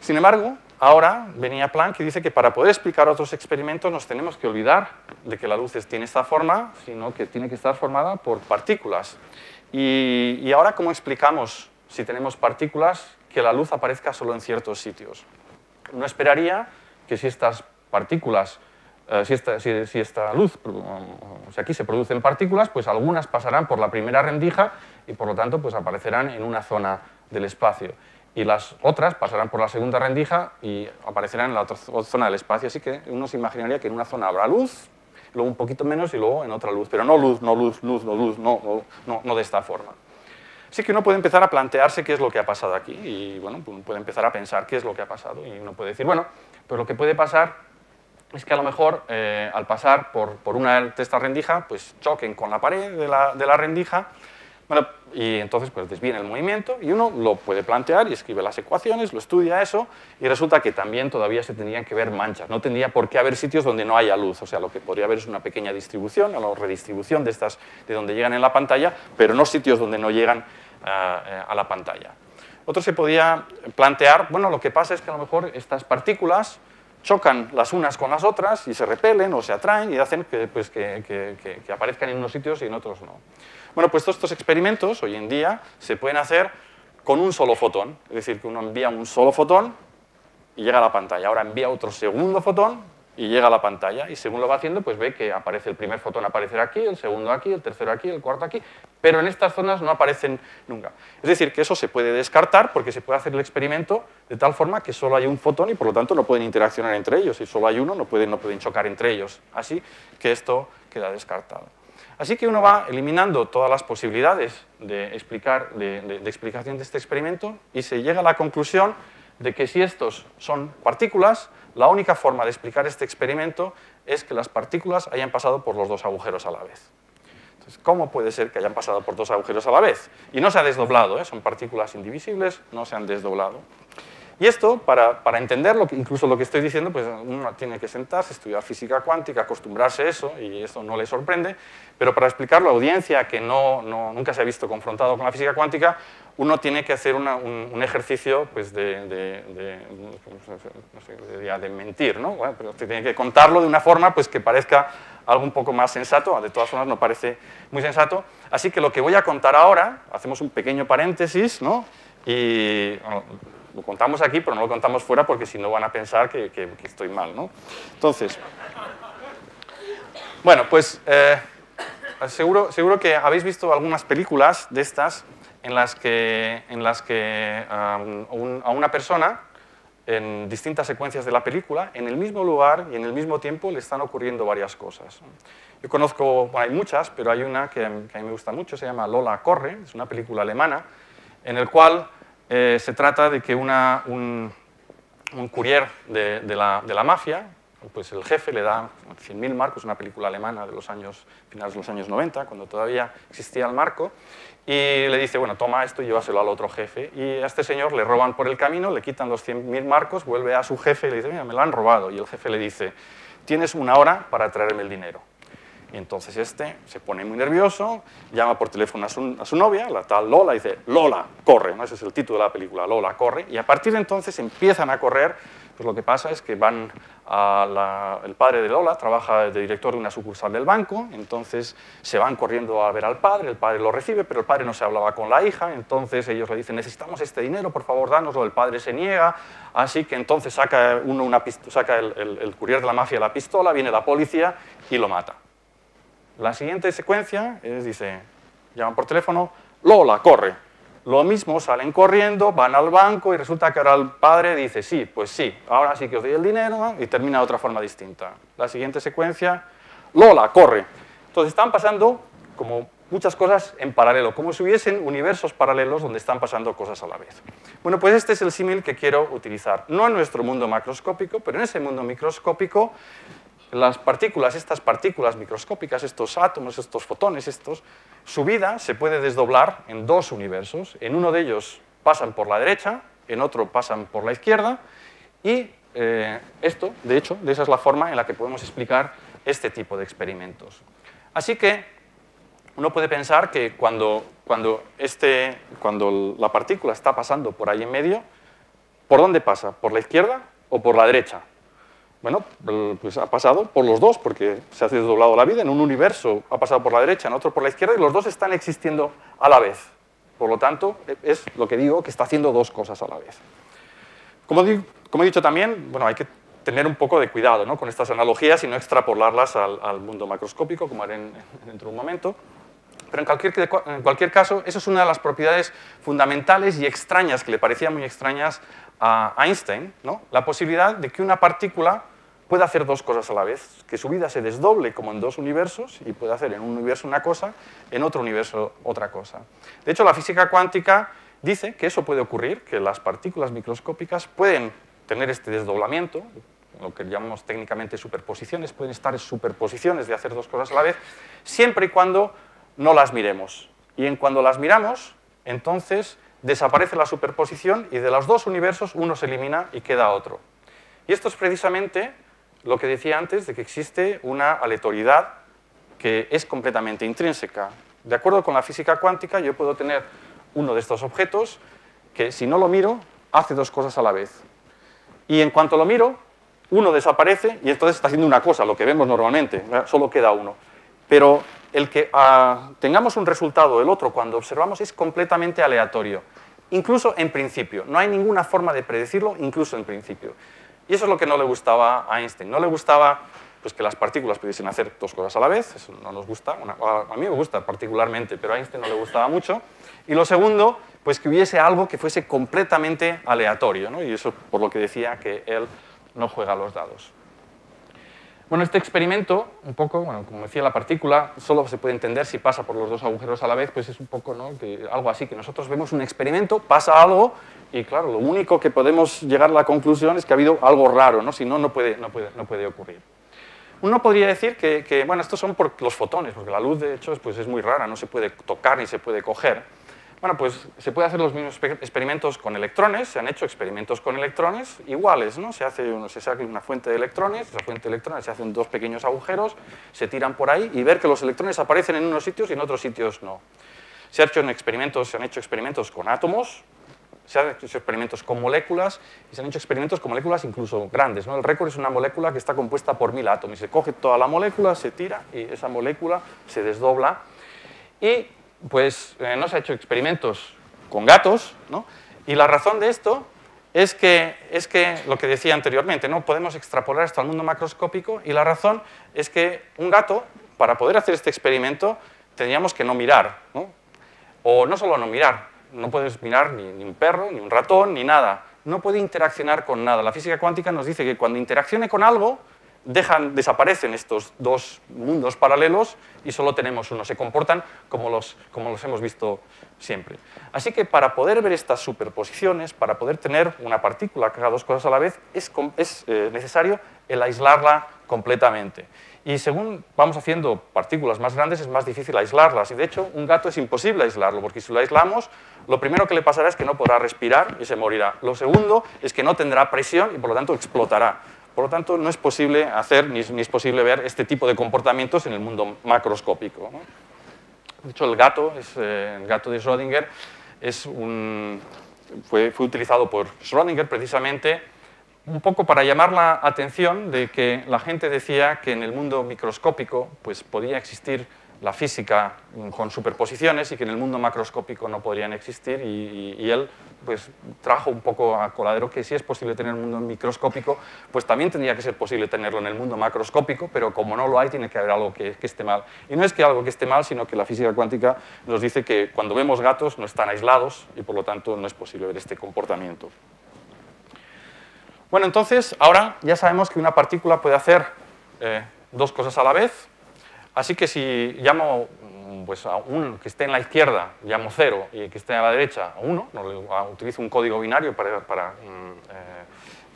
Sin embargo, ahora venía Planck y dice que para poder explicar otros experimentos nos tenemos que olvidar de que la luz tiene esta forma, sino que tiene que estar formada por partículas. Y, y ahora, ¿cómo explicamos si tenemos partículas que la luz aparezca solo en ciertos sitios? Uno esperaría que si estas partículas eh, si, esta, luz, si aquí se producen partículas, pues algunas pasarán por la primera rendija y por lo tanto pues aparecerán en una zona del espacio. Y las otras pasarán por la segunda rendija y aparecerán en la otra zona del espacio. Así que uno se imaginaría que en una zona habrá luz, luego un poquito menos y luego en otra luz. Pero no luz, no luz, luz, no luz, no, no, no de esta forma. Así que uno puede empezar a plantearse qué es lo que ha pasado aquí y bueno, puede empezar a pensar qué es lo que ha pasado y uno puede decir, bueno, pues lo que puede pasar es que a lo mejor eh, al pasar por, una de estas rendijas, pues choquen con la pared de la, rendija, bueno, y entonces pues desvíen el movimiento y uno lo puede plantear y escribe las ecuaciones, lo estudia eso y resulta que también todavía se tendrían que ver manchas, no tendría por qué haber sitios donde no haya luz, o sea, lo que podría haber es una pequeña distribución o redistribución de estas de donde llegan en la pantalla, pero no sitios donde no llegan eh, a la pantalla. Otro se podía plantear, bueno, lo que pasa es que a lo mejor estas partículas chocan las unas con las otras y se repelen o se atraen y hacen que, pues, que, aparezcan en unos sitios y en otros no. Bueno, pues todos estos experimentos hoy en día se pueden hacer con un solo fotón, es decir, que uno envía un solo fotón y llega a la pantalla. Ahora envía otro segundo fotón y llega a la pantalla y según lo va haciendo pues ve que aparece el primer fotón aparecer aquí, el segundo aquí, el tercero aquí, el cuarto aquí, pero en estas zonas no aparecen nunca. Es decir, que eso se puede descartar porque se puede hacer el experimento de tal forma que solo hay un fotón y por lo tanto no pueden interaccionar entre ellos. Si solo hay uno no pueden, chocar entre ellos. Así que esto queda descartado. Así que uno va eliminando todas las posibilidades de explicación de este experimento y se llega a la conclusión de que si estos son partículas, la única forma de explicar este experimento es que las partículas hayan pasado por los dos agujeros a la vez. ¿Cómo puede ser que hayan pasado por dos agujeros a la vez? Y no se ha desdoblado, ¿eh? son partículas indivisibles, no se han desdoblado. Y esto, para, para entender lo que, incluso lo que estoy diciendo, pues uno tiene que sentarse, estudiar física cuántica, acostumbrarse a eso, y esto no le sorprende, pero para explicarlo a audiencia que no, no, nunca se ha visto confrontado con la física cuántica, uno tiene que hacer un, un, ejercicio pues, de, de, de, no sé, de, mentir, ¿no? Bueno, pero tiene que contarlo de una forma pues, que parezca algo un poco más sensato, de todas formas no parece muy sensato, así que lo que voy a contar ahora, hacemos un pequeño paréntesis, ¿no? y lo contamos aquí, pero no lo contamos fuera porque si no van a pensar que, estoy mal. ¿no? Entonces, bueno, pues eh, seguro, seguro que habéis visto algunas películas de estas en las que, en las que a una persona en distintas secuencias de la película, en el mismo lugar y en el mismo tiempo le están ocurriendo varias cosas. Yo conozco, bueno, hay muchas, pero hay una que, que, a mí me gusta mucho, se llama Lola corre, es una película alemana, en el cual eh, se trata de que un, un courier de, de, la, de, la, mafia, pues el jefe le da 100.000 marcos, una película alemana de los años, finales de los años 90, cuando todavía existía el marco, y le dice, bueno, toma esto y llévaselo al otro jefe. Y a este señor le roban por el camino, le quitan los 100.000 marcos, vuelve a su jefe y le dice, mira, me lo han robado. Y el jefe le dice, tienes una hora para traerme el dinero. Y entonces este se pone muy nervioso, llama por teléfono a su, novia, la tal Lola, y dice, Lola, corre, ¿no? ese es el título de la película, Lola, corre. Y a partir de entonces empiezan a correr, pues lo que pasa es que van a la, el padre de Lola, trabaja de director de una sucursal del banco, entonces se van corriendo a ver al padre, el padre lo recibe, pero el padre no se hablaba con la hija, entonces ellos le dicen, necesitamos este dinero, por favor, dánoslo, el padre se niega, así que entonces saca, uno una, saca el, el, de la mafia la pistola, viene la policía y lo mata. La siguiente secuencia es, dice, llaman por teléfono, Lola, corre. Lo mismo, salen corriendo, van al banco y resulta que ahora el padre dice, sí, pues sí, ahora sí que os doy el dinero y termina de otra forma distinta. La siguiente secuencia, Lola, corre. Entonces están pasando como muchas cosas en paralelo, como si hubiesen universos paralelos donde están pasando cosas a la vez. Bueno, pues este es el símil que quiero utilizar, no en nuestro mundo macroscópico, pero en ese mundo microscópico las partículas, estas partículas microscópicas, estos átomos, estos fotones, estos, su vida se puede desdoblar en dos universos. En uno de ellos pasan por la derecha, en otro pasan por la izquierda, y eh, esto, de hecho, de esa es la forma en la que podemos explicar este tipo de experimentos. Así que uno puede pensar que cuando, cuando, este, cuando la partícula está pasando por ahí en medio, ¿por dónde pasa? ¿Por la izquierda o por la derecha? Bueno, pues ha pasado por los dos, porque se ha desdoblado la vida. En un universo ha pasado por la derecha, en otro por la izquierda, y los dos están existiendo a la vez. Por lo tanto, es lo que digo, que está haciendo dos cosas a la vez. Como, he dicho también, bueno, hay que tener un poco de cuidado ¿no? con estas analogías y no extrapolarlas al, al mundo macroscópico, como haré en, dentro de un momento. Pero en cualquier, en cualquier caso, eso es una de las propiedades fundamentales y extrañas, que le parecían muy extrañas a Einstein, ¿no? la posibilidad de que una partícula pueda hacer dos cosas a la vez, que su vida se desdoble como en dos universos y puede hacer en un universo una cosa, en otro universo otra cosa. De hecho, la física cuántica dice que eso puede ocurrir, que las partículas microscópicas pueden tener este desdoblamiento, lo que llamamos técnicamente superposiciones, pueden estar en superposiciones de hacer dos cosas a la vez, siempre y cuando no las miremos. Y en cuando las miramos, entonces desaparece la superposición y de los dos universos uno se elimina y queda otro. Y esto es precisamente lo que decía antes de que existe una aleatoriedad que es completamente intrínseca. De acuerdo con la física cuántica, yo puedo tener uno de estos objetos que si no lo miro, hace dos cosas a la vez. Y en cuanto lo miro, uno desaparece y entonces está haciendo una cosa, lo que vemos normalmente, solo queda uno. Pero el que uh, tengamos un resultado del otro cuando observamos es completamente aleatorio, incluso en principio. No hay ninguna forma de predecirlo, incluso en principio. Y eso es lo que no le gustaba a Einstein. No le gustaba pues, que las partículas pudiesen hacer dos cosas a la vez, eso no nos gusta, a mí me gusta particularmente, pero a Einstein no le gustaba mucho. Y lo segundo, pues que hubiese algo que fuese completamente aleatorio, ¿no? y eso por lo que decía que él no juega a los dados. Bueno, este experimento, un poco, bueno, como decía la partícula, solo se puede entender si pasa por los dos agujeros a la vez, pues es un poco ¿no? algo así, que nosotros vemos un experimento, pasa algo, y claro, lo único que podemos llegar a la conclusión es que ha habido algo raro, ¿no? si no, no puede, no, puede, no puede ocurrir. Uno podría decir que, que, bueno, estos son por los fotones, porque la luz, de hecho, pues es muy rara, no se puede tocar ni se puede coger. Bueno, pues se puede hacer los mismos experimentos con electrones, se han hecho experimentos con electrones iguales, ¿no? Se hace se saca una fuente de electrones, esa fuente de electrones se hacen dos pequeños agujeros, se tiran por ahí y ver que los electrones aparecen en unos sitios y en otros sitios no. Se, ha hecho en experimentos, se han hecho experimentos con átomos, se han hecho experimentos con moléculas y se han hecho experimentos con moléculas incluso grandes. ¿no? El récord es una molécula que está compuesta por mil átomos. Se coge toda la molécula, se tira y esa molécula se desdobla. Y pues eh, no se ha hecho experimentos con gatos, ¿no? y la razón de esto es que, es que lo que decía anteriormente, ¿no? podemos extrapolar esto al mundo macroscópico, y la razón es que un gato, para poder hacer este experimento, tendríamos que no mirar, ¿no? o no solo no mirar, no puedes mirar ni, ni un perro, ni un ratón, ni nada, no puede interaccionar con nada. La física cuántica nos dice que cuando interaccione con algo, dejan, desaparecen estos dos mundos paralelos y solo tenemos uno. Se comportan como los, como los hemos visto siempre. Así que para poder ver estas superposiciones, para poder tener una partícula que haga dos cosas a la vez, es, eh, necesario el aislarla completamente. Y según vamos haciendo partículas más grandes es más difícil aislarlas. Y de hecho, un gato es imposible aislarlo, porque si lo aislamos, lo primero que le pasará es que no podrá respirar y se morirá. Lo segundo es que no tendrá presión y por lo tanto explotará. Por lo tanto, no es posible hacer ni es, posible ver este tipo de comportamientos en el mundo macroscópico. De hecho, el gato, es, eh, el gato de Schrödinger un, fue, fue utilizado por Schrödinger precisamente un poco para llamar la atención de que la gente decía que en el mundo microscópico pues, podía existir la física con superposiciones y que en el mundo macroscópico no podrían existir y, él pues, trajo un poco a coladero que si es posible tener un mundo microscópico, pues también tendría que ser posible tenerlo en el mundo macroscópico, pero como no lo hay, tiene que haber algo que, esté mal. Y no es que algo que esté mal, sino que la física cuántica nos dice que cuando vemos gatos no están aislados y por lo tanto no es posible ver este comportamiento. Bueno, entonces, ahora ya sabemos que una partícula puede hacer eh, dos cosas a la vez, así que si llamo mm, pues, a uno que esté en la izquierda, llamo 0, y que esté a la derecha, 1, utilizo un código binario para, mm, eh,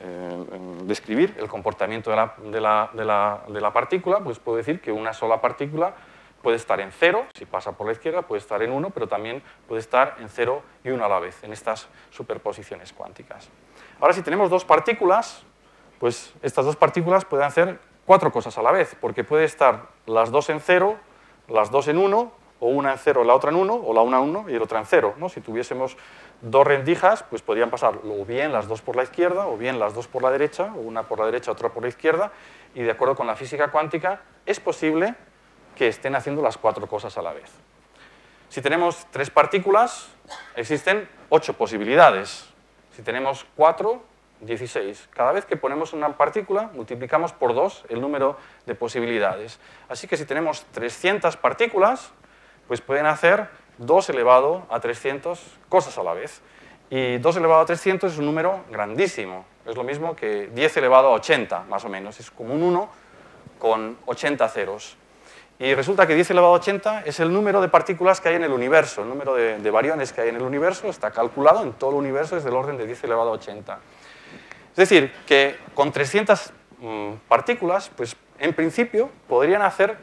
eh, describir el comportamiento de la partícula, pues puedo decir que una sola partícula puede estar en 0, si pasa por la izquierda, puede estar en 1, pero también puede estar en 0 y 1 a la vez, en estas superposiciones cuánticas. Ahora, si tenemos dos partículas, pues estas dos partículas pueden hacer cuatro cosas a la vez, porque puede estar las dos en cero, las dos en uno, o una en cero la otra en uno, o la una en uno y la otra en cero. ¿no? Si tuviésemos dos rendijas, pues podrían pasar o bien las dos por la izquierda, o bien las dos por la derecha, o una por la derecha, otra por la izquierda, y de acuerdo con la física cuántica, es posible que estén haciendo las cuatro cosas a la vez. Si tenemos tres partículas, existen ocho posibilidades. Si tenemos 4, 16. Cada vez que ponemos una partícula, multiplicamos por 2 el número de posibilidades. Así que si tenemos 300 partículas, pues pueden hacer 2 elevado a 300 cosas a la vez. Y 2 elevado a 300 es un número grandísimo. Es lo mismo que 10 elevado a 80, más o menos. Es como un 1 con 80 ceros. Y resulta que 10 elevado a 80 es el número de partículas que hay en el universo, el número de, bariones que hay en el universo está calculado en todo el universo es del orden de 10 elevado a 80. Es decir, que con 300 mm, partículas, pues en principio podrían hacer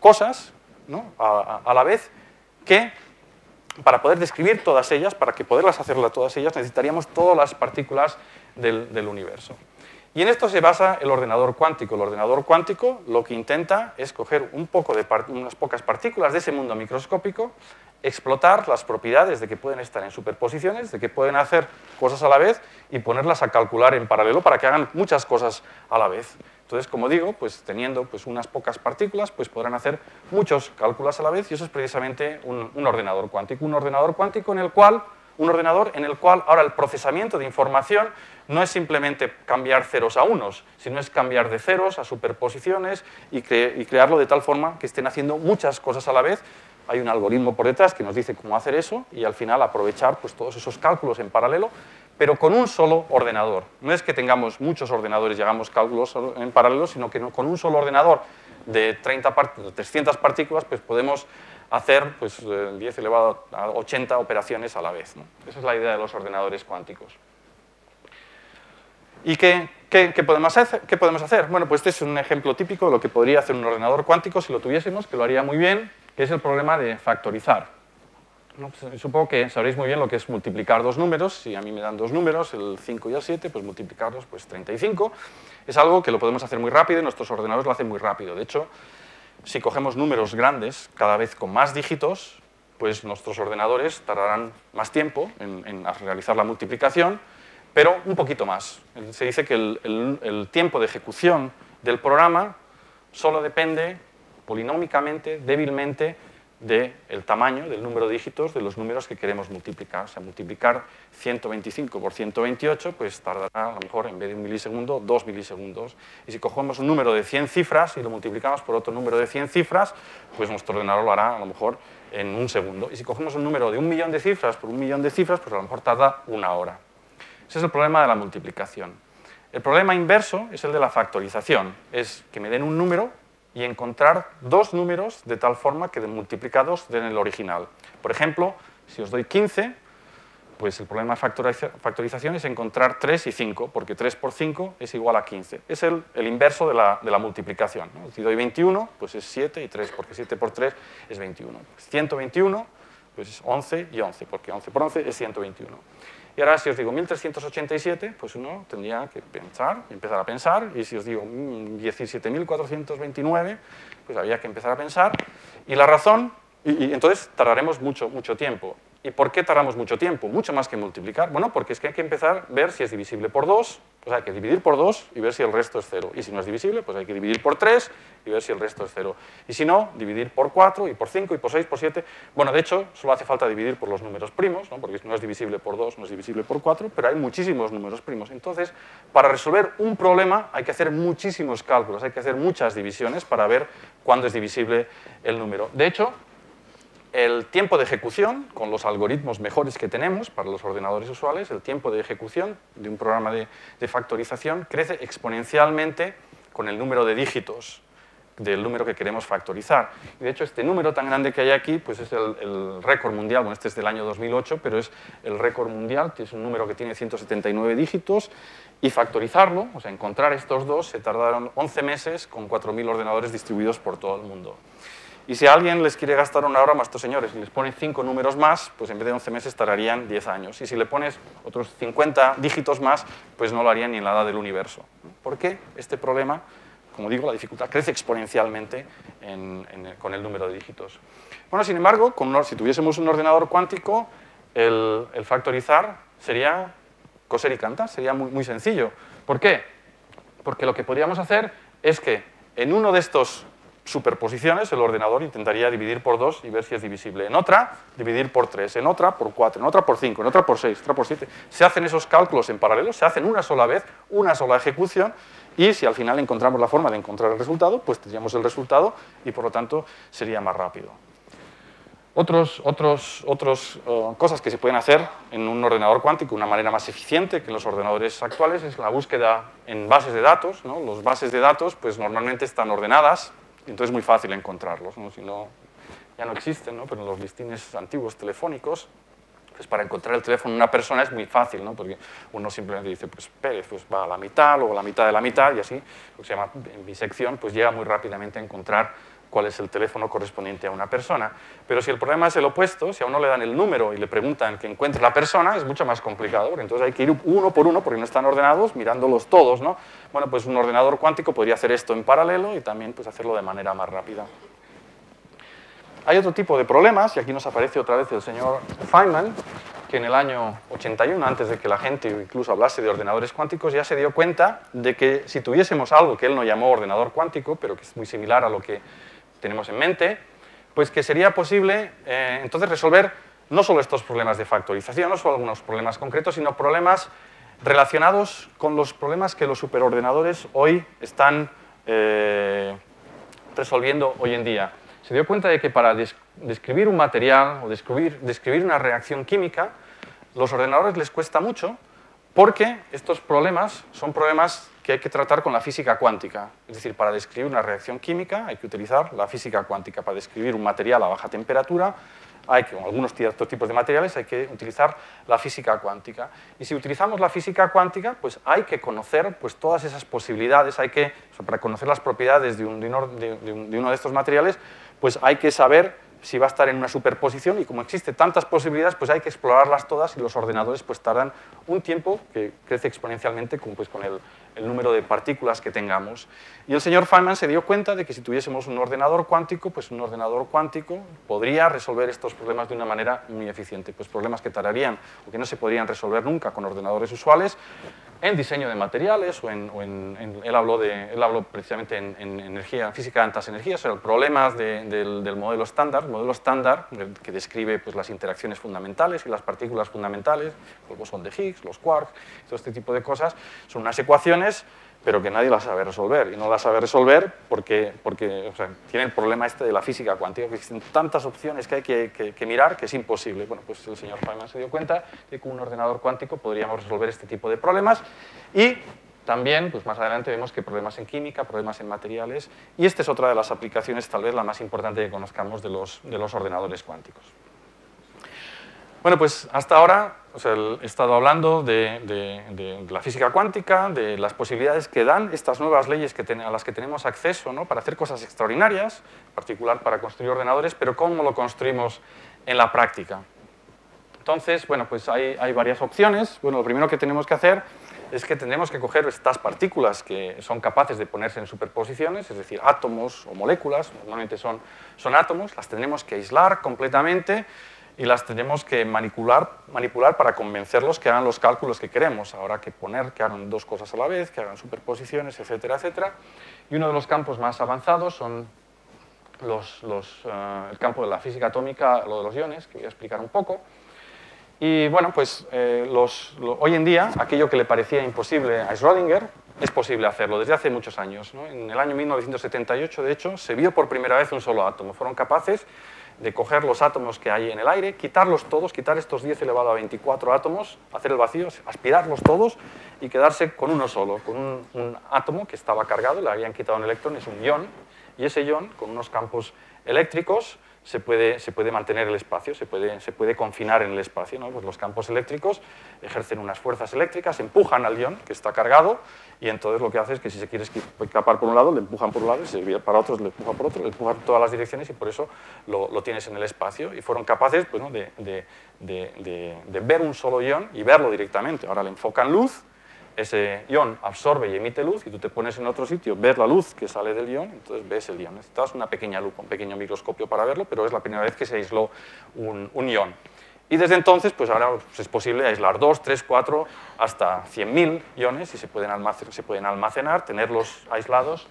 cosas a, la vez que para poder describir todas ellas, para que poderlas hacerlas todas ellas, necesitaríamos todas las partículas del universo. Y en esto se basa el ordenador cuántico. El ordenador cuántico lo que intenta es coger un poco de unas pocas partículas de ese mundo microscópico, explotar las propiedades de que pueden estar en superposiciones, de que pueden hacer cosas a la vez y ponerlas a calcular en paralelo para que hagan muchas cosas a la vez. Entonces, como digo, pues teniendo pues, unas pocas partículas, pues podrán hacer muchos cálculos a la vez y eso es precisamente un ordenador cuántico. Un ordenador cuántico en el cual un ordenador en el cual ahora el procesamiento de información no es simplemente cambiar ceros a unos, sino es cambiar de ceros a superposiciones y, crearlo de tal forma que estén haciendo muchas cosas a la vez. Hay un algoritmo por detrás que nos dice cómo hacer eso y al final aprovechar pues, todos esos cálculos en paralelo, pero con un solo ordenador. No es que tengamos muchos ordenadores y hagamos cálculos en paralelo, sino que con un solo ordenador de 30 300 partículas pues podemos hacer pues, 10 elevado a 80 operaciones a la vez. Esa es la idea de los ordenadores cuánticos. ¿Y qué, podemos hacer, qué, podemos hacer, Bueno, pues este es un ejemplo típico de lo que podría hacer un ordenador cuántico si lo tuviésemos, que lo haría muy bien, que es el problema de factorizar. Pues, supongo que sabréis muy bien lo que es multiplicar dos números. Si a mí me dan dos números, el 5 y el 7, pues multiplicarlos, pues 35. Es algo que lo podemos hacer muy rápido y nuestros ordenadores lo hacen muy rápido. De hecho, si cogemos números grandes, cada vez con más dígitos, pues nuestros ordenadores tardarán más tiempo en, realizar la multiplicación, pero un poquito más. Se dice que el tiempo de ejecución del programa solo depende polinómicamente, débilmente, del tamaño, del número de dígitos de los números que queremos multiplicar. O sea, multiplicar 125 por 128, pues tardará a lo mejor en vez de un milisegundo, dos milisegundos. Y si cogemos un número de 100 cifras y lo multiplicamos por otro número de 100 cifras, pues nuestro ordenador lo hará a lo mejor en un segundo. Y si cogemos un número de un millón de cifras por un millón de cifras, pues a lo mejor tarda una hora. Ese es el problema de la multiplicación. El problema inverso es el de la factorización, es que me den un número y encontrar dos números de tal forma que de multiplicados den el original. Por ejemplo, si os doy 15, pues el problema de factorización es encontrar 3 y 5, porque 3 por 5 es igual a 15. Es el, inverso de la, multiplicación. Si doy 21, pues es 7 y 3, porque 7 por 3 es 21. 121, pues es 11 y 11, porque 11 por 11 es 121. Y ahora si os digo 1387, pues uno tendría que pensar, empezar a pensar, y si os digo 17.429, pues había que empezar a pensar. Y la razón, y, y entonces tardaremos mucho, mucho tiempo. ¿Y por qué tardamos mucho tiempo? Mucho más que multiplicar. Bueno, porque es que hay que empezar a ver si es divisible por 2, pues hay que dividir por 2 y ver si el resto es 0. Y si no es divisible, pues hay que dividir por 3 y ver si el resto es 0. Y si no, dividir por 4 y por 5 y por 6, por 7. Bueno, de hecho, solo hace falta dividir por los números primos, ¿no? porque no es divisible por 2, no es divisible por 4, pero hay muchísimos números primos. Entonces, para resolver un problema hay que hacer muchísimos cálculos, hay que hacer muchas divisiones para ver cuándo es divisible el número. De hecho, el tiempo de ejecución, con los algoritmos mejores que tenemos para los ordenadores usuales, el tiempo de ejecución de un programa de, factorización crece exponencialmente con el número de dígitos del número que queremos factorizar. De hecho, este número tan grande que hay aquí pues es el, récord mundial, bueno, este es del año 2008, pero es el récord mundial, que es un número que tiene 179 dígitos, y factorizarlo, o sea, encontrar estos dos, se tardaron 11 meses con 4.000 ordenadores distribuidos por todo el mundo. Y si alguien les quiere gastar una hora más a estos señores y les pone cinco números más, pues en vez de 11 meses tardarían 10 años. Y si le pones otros 50 dígitos más, pues no lo harían ni en la edad del universo. ¿Por qué este problema? Como digo, la dificultad crece exponencialmente con el número de dígitos. Bueno, sin embargo, si tuviésemos un ordenador cuántico, el, factorizar sería coser y cantar, sería muy, muy sencillo. ¿Por qué? Porque lo que podríamos hacer es que en uno de estos superposiciones, el ordenador intentaría dividir por 2 y ver si es divisible. En otra, dividir por 3, en otra por 4, en otra por 5, en otra por 6, en otra por 7. Se hacen esos cálculos en paralelo, se hacen una sola vez, una sola ejecución, y si al final encontramos la forma de encontrar el resultado, pues tendríamos el resultado y por lo tanto sería más rápido. Otras otros, otros, eh, cosas que se pueden hacer en un ordenador cuántico una manera más eficiente que los ordenadores actuales es la búsqueda en bases de datos. ¿no? Los bases de datos pues, normalmente están ordenadas entonces es muy fácil encontrarlos, ¿no? si no, ya no existen, ¿no? pero en los listines antiguos telefónicos, pues para encontrar el teléfono de una persona es muy fácil, ¿no? porque uno simplemente dice, pues Pérez pues va a la mitad, luego la mitad de la mitad, y así, lo que se llama bisección, pues llega muy rápidamente a encontrar cuál es el teléfono correspondiente a una persona. Pero si el problema es el opuesto, si a uno le dan el número y le preguntan que encuentre la persona, es mucho más complicado, porque entonces hay que ir uno por uno, porque no están ordenados, mirándolos todos. ¿no? Bueno, pues un ordenador cuántico podría hacer esto en paralelo y también pues, hacerlo de manera más rápida. Hay otro tipo de problemas, y aquí nos aparece otra vez el señor Feynman, que en el año 81, antes de que la gente incluso hablase de ordenadores cuánticos, ya se dio cuenta de que si tuviésemos algo que él no llamó ordenador cuántico, pero que es muy similar a lo que tenemos en mente, pues que sería posible eh, entonces resolver no solo estos problemas de factorización, no solo algunos problemas concretos, sino problemas relacionados con los problemas que los superordenadores hoy están eh, resolviendo hoy en día. Se dio cuenta de que para describir un material o describir, describir una reacción química, los ordenadores les cuesta mucho porque estos problemas son problemas que hay que tratar con la física cuántica. Es decir, para describir una reacción química hay que utilizar la física cuántica. Para describir un material a baja temperatura, hay que, con algunos tipos de materiales, hay que utilizar la física cuántica. Y si utilizamos la física cuántica, pues hay que conocer pues, todas esas posibilidades, hay que, para conocer las propiedades de, de uno de estos materiales, pues hay que saber si va a estar en una superposición y como existen tantas posibilidades, pues hay que explorarlas todas y los ordenadores pues tardan un tiempo que crece exponencialmente con, pues, con el, el número de partículas que tengamos. Y el señor Feynman se dio cuenta de que si tuviésemos un ordenador cuántico, pues un ordenador cuántico podría resolver estos problemas de una manera muy eficiente, pues problemas que tardarían o que no se podrían resolver nunca con ordenadores usuales, en diseño de materiales o en, él, habló de, él habló precisamente en, energía, física de altas energías, o problemas del, modelo estándar, modelo estándar que describe pues, las interacciones fundamentales y las partículas fundamentales, el bosón de Higgs, los quarks, todo este tipo de cosas, son unas ecuaciones pero que nadie la sabe resolver. Y no la sabe resolver porque, porque tiene el problema este de la física cuántica, que existen tantas opciones que hay que, mirar que es imposible. Bueno, pues el señor Feynman se dio cuenta que con un ordenador cuántico podríamos resolver este tipo de problemas y también, pues más adelante vemos que problemas en química, problemas en materiales, y esta es otra de las aplicaciones, tal vez la más importante que conozcamos de los, de los ordenadores cuánticos. Bueno, pues hasta ahora he estado hablando de, la física cuántica, de las posibilidades que dan estas nuevas leyes que a las que tenemos acceso ¿no? para hacer cosas extraordinarias, en particular para construir ordenadores, pero cómo lo construimos en la práctica. Entonces, bueno, pues hay, hay varias opciones. Bueno, lo primero que tenemos que hacer es que tendremos que coger estas partículas que son capaces de ponerse en superposiciones, es decir, átomos o moléculas, normalmente son, son átomos, las tendremos que aislar completamente y las tenemos que manipular, manipular para convencerlos que hagan los cálculos que queremos. Ahora que poner que hagan dos cosas a la vez, que hagan superposiciones, etcétera, etcétera. Y uno de los campos más avanzados son los, los, eh, el campo de la física atómica, lo de los iones, que voy a explicar un poco. Y bueno, pues eh, los, hoy en día aquello que le parecía imposible a Schrödinger es posible hacerlo desde hace muchos años. En el año 1978, de hecho, se vio por primera vez un solo átomo. Fueron capaces de coger los átomos que hay en el aire, quitarlos todos, quitar estos 10 elevado a 24 átomos, hacer el vacío, aspirarlos todos y quedarse con uno solo, con un, átomo que estaba cargado, le habían quitado un electrón, es un ion, y ese ion, con unos campos eléctricos, se puede, se puede mantener el espacio, se puede, se puede confinar en el espacio. ¿no? Pues los campos eléctricos ejercen unas fuerzas eléctricas, empujan al ion que está cargado y entonces lo que hace es que si se quiere escapar por un lado, le empujan por un lado y si se para otro, le empujan por otro, le empujan todas las direcciones y por eso lo, lo tienes en el espacio. Y fueron capaces pues, de, de, de, de ver un solo ion y verlo directamente. Ahora le enfocan luz ese ion absorbe y emite luz y tú te pones en otro sitio, ves la luz que sale del ion, entonces ves el ion. Necesitas una pequeña lupa, un pequeño microscopio para verlo, pero es la primera vez que se aisló un, ion. Y desde entonces, pues ahora pues, es posible aislar 2, 3, 4, hasta 100.000 iones y se pueden, se pueden almacenar, tenerlos aislados.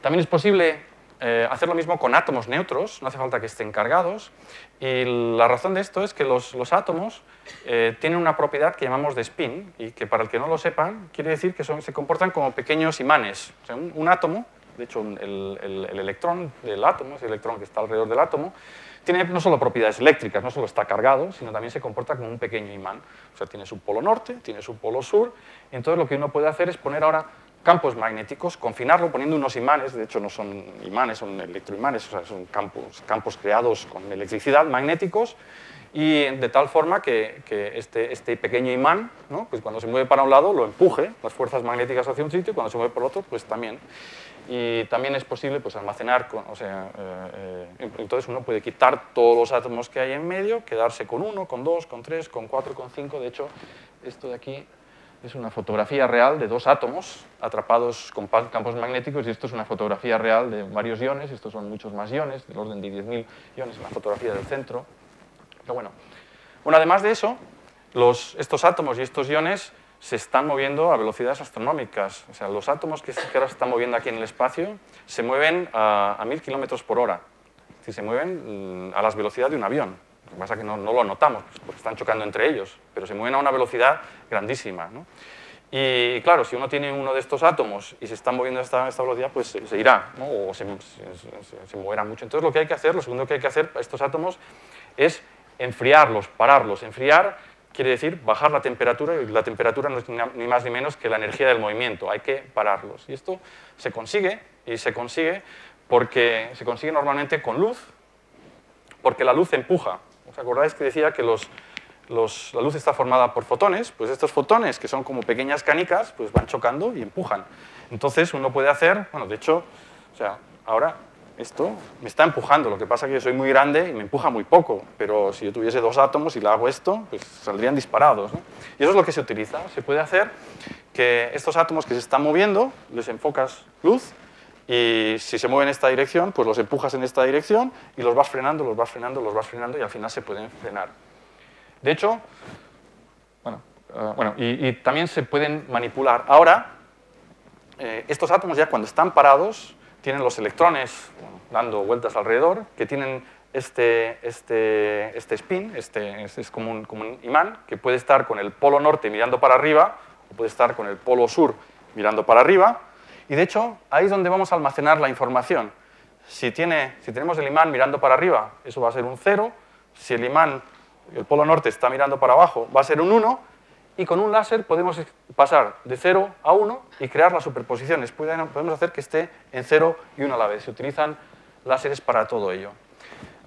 También es posible eh, hacer lo mismo con átomos neutros, no hace falta que estén cargados. Y la razón de esto es que los, átomos eh, tienen una propiedad que llamamos de spin, y que para el que no lo sepan, quiere decir que se comportan como pequeños imanes. un, átomo, de hecho el, el, electrón del átomo, ese electrón que está alrededor del átomo, tiene no solo propiedades eléctricas, no solo está cargado, sino también se comporta como un pequeño imán. O sea, tiene su polo norte, tiene su polo sur, y entonces lo que uno puede hacer es poner ahora campos magnéticos, confinarlo poniendo unos imanes, de hecho no son imanes, son electroimanes, son campos, campos creados con electricidad, magnéticos, y de tal forma que, este, este, pequeño imán, pues cuando se mueve para un lado, lo empuje, las fuerzas magnéticas hacia un sitio, y cuando se mueve por otro, pues también. Y también es posible pues, almacenar, o sea, eh, eh, entonces uno puede quitar todos los átomos que hay en medio, quedarse con uno, con dos, con tres, con cuatro, con cinco, de hecho, esto de aquí es una fotografía real de dos átomos atrapados con campos magnéticos y esto es una fotografía real de varios iones, estos son muchos más iones, del orden de 10.000 iones, la fotografía del centro. Pero bueno, bueno además de eso, estos átomos y estos iones se están moviendo a velocidades astronómicas. O sea, los átomos que, ahora se están moviendo aquí en el espacio se mueven a, a 1.000 kilómetros por hora. Es se mueven mm, a las velocidades de un avión. Lo que pasa es que no, lo notamos, porque están chocando entre ellos, pero se mueven a una velocidad grandísima. Y claro, si uno tiene uno de estos átomos y se está moviendo a esta, velocidad, pues se, irá, o se, moverá mucho. Entonces lo que hay que hacer, lo segundo que hay que hacer para estos átomos es enfriarlos, pararlos. Enfriar quiere decir bajar la temperatura, y la temperatura no es ni más ni menos que la energía del movimiento, hay que pararlos. Y esto se consigue, y se consigue porque se consigue normalmente con luz, porque la luz empuja ¿Os acordáis que decía que la luz está formada por fotones? Pues estos fotones, que son como pequeñas canicas, pues van chocando y empujan. Entonces uno puede hacer, bueno, de hecho, o sea, ahora esto me está empujando, lo que pasa es que yo soy muy grande y me empuja muy poco, pero si yo tuviese dos átomos y le hago esto, pues saldrían disparados. Y eso es lo que se utiliza. Se puede hacer que estos átomos que se están moviendo, les enfocas luz y si se mueven en esta dirección, pues los empujas en esta dirección y los vas frenando, los vas frenando, los vas frenando y al final se pueden frenar. De hecho, bueno, eh, bueno y, también se pueden manipular. Ahora, eh, estos átomos ya cuando están parados, tienen los electrones dando vueltas alrededor, que tienen este, este, este spin, este, es como un, como un imán, que puede estar con el polo norte mirando para arriba o puede estar con el polo sur mirando para arriba, y de hecho, ahí es donde vamos a almacenar la información. Si, tenemos el imán mirando para arriba, eso va a ser un 0. Si el imán, el polo norte, está mirando para abajo, va a ser un 1. y con un láser podemos pasar de 0 a 1 y crear las superposiciones. Podemos hacer que esté en 0 y 1 a la vez. Se utilizan láseres para todo ello.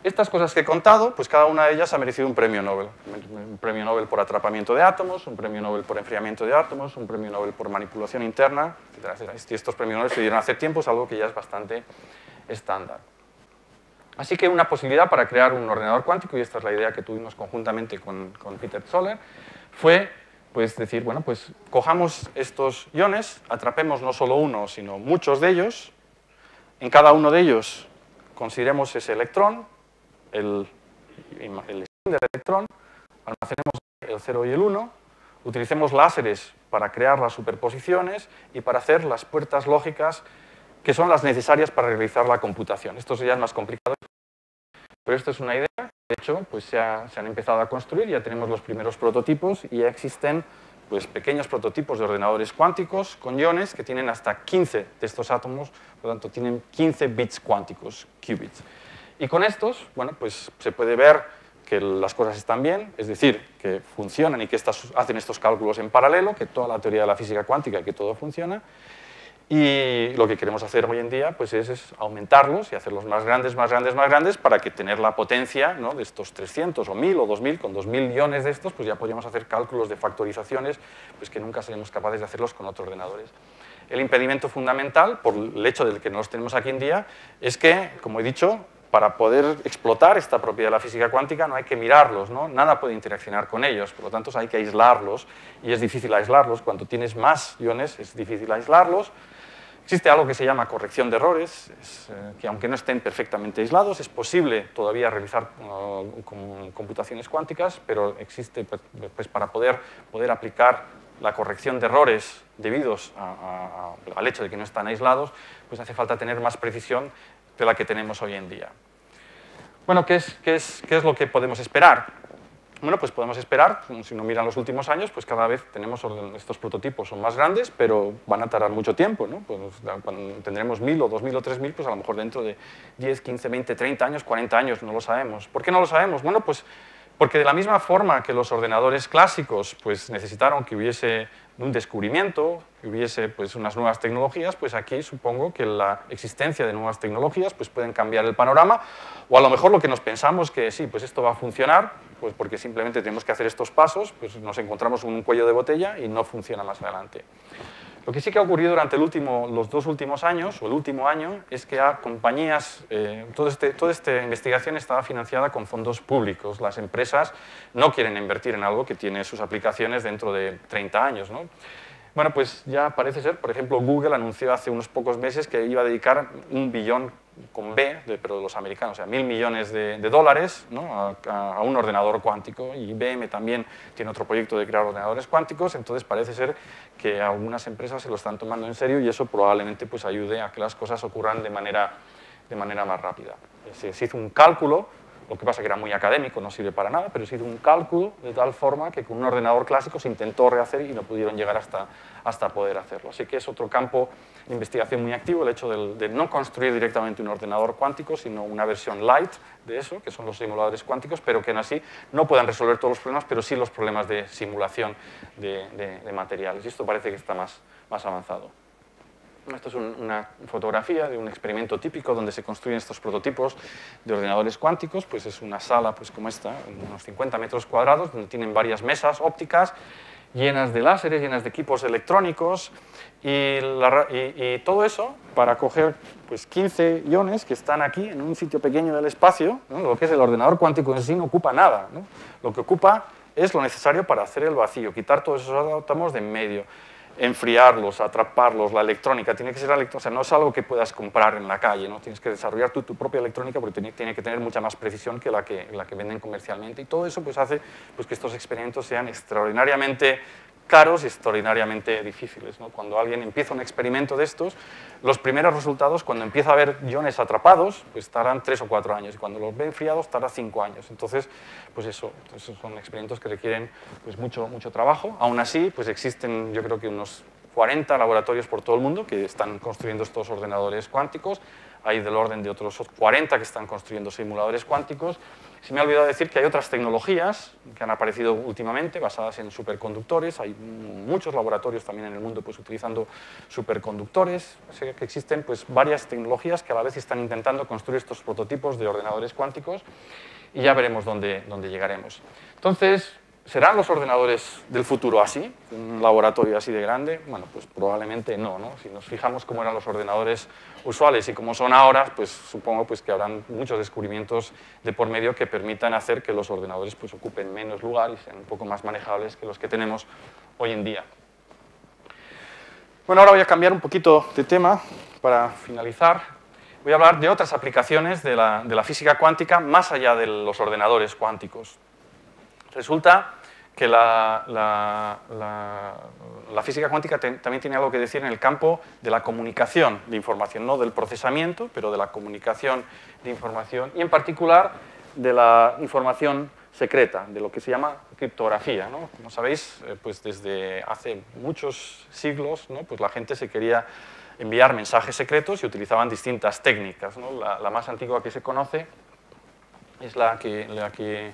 Estas cosas que he contado, pues cada una de ellas ha merecido un premio Nobel. Un premio Nobel por atrapamiento de átomos, un premio Nobel por enfriamiento de átomos, un premio Nobel por manipulación interna, etc. Estos premios Nobel se dieron hace tiempo, es algo que ya es bastante estándar. Así que una posibilidad para crear un ordenador cuántico, y esta es la idea que tuvimos conjuntamente con, Peter Zoller, fue pues, decir, bueno, pues cojamos estos iones, atrapemos no solo uno, sino muchos de ellos, en cada uno de ellos consideremos ese electrón, el, el del electrón, almacenemos el 0 y el 1, utilicemos láseres para crear las superposiciones y para hacer las puertas lógicas que son las necesarias para realizar la computación. Esto ya es más complicado, pero esto es una idea. De hecho, pues se, han empezado a construir, ya tenemos los primeros prototipos y ya existen pues, pequeños prototipos de ordenadores cuánticos con iones que tienen hasta 15 de estos átomos, por lo tanto tienen 15 bits cuánticos, qubits. Y con estos, bueno, pues se puede ver que las cosas están bien, es decir, que funcionan y que hacen estos cálculos en paralelo, que toda la teoría de la física cuántica, que todo funciona. Y lo que queremos hacer hoy en día pues es, aumentarlos y hacerlos más grandes, más grandes, más grandes para que tener la potencia de estos 300 o 1000 o 2000, con 2000 millones de estos, pues ya podríamos hacer cálculos de factorizaciones pues que nunca seremos capaces de hacerlos con otros ordenadores. El impedimento fundamental, por el hecho de que no los tenemos aquí en día, es que, como he dicho, para poder explotar esta propiedad de la física cuántica no hay que mirarlos, nada puede interaccionar con ellos, por lo tanto hay que aislarlos y es difícil aislarlos, cuando tienes más iones es difícil aislarlos. Existe algo que se llama corrección de errores, eh, que aunque no estén perfectamente aislados, es posible todavía realizar uh, computaciones cuánticas, pero existe pues, pues, para poder, poder aplicar la corrección de errores debidos al hecho de que no están aislados, pues hace falta tener más precisión de la que tenemos hoy en día. Bueno, ¿qué es, qué es, qué es lo que podemos esperar? Bueno, pues podemos esperar, si no miran los últimos años, pues cada vez tenemos estos prototipos, son más grandes, pero van a tardar mucho tiempo, ¿no? Pues cuando tendremos 1000 o 2000 o 3000, pues a lo mejor dentro de 10, 15, 20, 30 años, 40 años, no lo sabemos. ¿Por qué no lo sabemos? Bueno, pues porque de la misma forma que los ordenadores clásicos pues necesitaron que hubiese un descubrimiento, que hubiese pues, unas nuevas tecnologías, pues aquí supongo que la existencia de nuevas tecnologías pues, pueden cambiar el panorama, o a lo mejor lo que nos pensamos que sí, pues esto va a funcionar, pues porque simplemente tenemos que hacer estos pasos, pues nos encontramos un cuello de botella y no funciona más adelante. Lo que sí que ha ocurrido durante los dos últimos años, o el último año, es que a compañías, eh, este, toda esta investigación estaba financiada con fondos públicos. Las empresas no quieren invertir en algo que tiene sus aplicaciones dentro de 30 años. ¿no? Bueno, pues ya parece ser, por ejemplo, Google anunció hace unos pocos meses que iba a dedicar un billón con B, pero de los americanos, o sea, mil millones de, dólares ¿no? a, un ordenador cuántico. Y IBM también tiene otro proyecto de crear ordenadores cuánticos, entonces parece ser que algunas empresas se lo están tomando en serio y eso probablemente pues, ayude a que las cosas ocurran de manera, de manera más rápida. Se hizo un cálculo lo que pasa que era muy académico, no sirve para nada, pero se hizo un cálculo de tal forma que con un ordenador clásico se intentó rehacer y no pudieron llegar hasta, hasta poder hacerlo. Así que es otro campo de investigación muy activo, el hecho de, no construir directamente un ordenador cuántico, sino una versión light de eso, que son los simuladores cuánticos, pero que en así no puedan resolver todos los problemas, pero sí los problemas de simulación de, de materiales. Y esto parece que está más, más avanzado. Esto es una fotografía de un experimento típico donde se construyen estos prototipos de ordenadores cuánticos. Pues es una sala pues como esta, unos 50 metros cuadrados, donde tienen varias mesas ópticas llenas de láseres, llenas de equipos electrónicos y, todo eso para coger pues, 15 iones que están aquí en un sitio pequeño del espacio. Lo que es el ordenador cuántico en sí no ocupa nada. Lo que ocupa es lo necesario para hacer el vacío, quitar todos esos átomos de en medio enfriarlos, atraparlos, la electrónica, tiene que ser electrónica, o sea, no es algo que puedas comprar en la calle, ¿no? tienes que desarrollar tu, propia electrónica porque tiene, tiene, que tener mucha más precisión que la que, la que venden comercialmente y todo eso pues, hace pues, que estos experimentos sean extraordinariamente caros y extraordinariamente difíciles. ¿no? Cuando alguien empieza un experimento de estos, los primeros resultados, cuando empieza a ver iones atrapados, pues tardan tres o cuatro años, y cuando los ve enfriados, tarda cinco años. Entonces, pues eso, esos son experimentos que requieren pues mucho, mucho trabajo. Aún así, pues existen yo creo que unos 40 laboratorios por todo el mundo que están construyendo estos ordenadores cuánticos, hay del orden de otros 40 que están construyendo simuladores cuánticos. Se me ha olvidado decir que hay otras tecnologías que han aparecido últimamente basadas en superconductores. Hay muchos laboratorios también en el mundo pues, utilizando superconductores. Sea que existen pues, varias tecnologías que a la vez están intentando construir estos prototipos de ordenadores cuánticos y ya veremos dónde, dónde llegaremos. Entonces, ¿Serán los ordenadores del futuro así? ¿Un laboratorio así de grande? Bueno, pues probablemente no, ¿no? Si nos fijamos cómo eran los ordenadores usuales y cómo son ahora, pues supongo pues, que habrán muchos descubrimientos de por medio que permitan hacer que los ordenadores pues, ocupen menos lugar y sean un poco más manejables que los que tenemos hoy en día. Bueno, ahora voy a cambiar un poquito de tema para finalizar. Voy a hablar de otras aplicaciones de la, de la física cuántica más allá de los ordenadores cuánticos. Resulta que la, física cuántica también tiene algo que decir en el campo de la comunicación de información, no del procesamiento, pero de la comunicación de información y en particular de la información secreta, de lo que se llama criptografía. Como sabéis, eh, pues desde hace muchos siglos pues la gente se quería enviar mensajes secretos y utilizaban distintas técnicas. La, más antigua que se conoce es la que, la que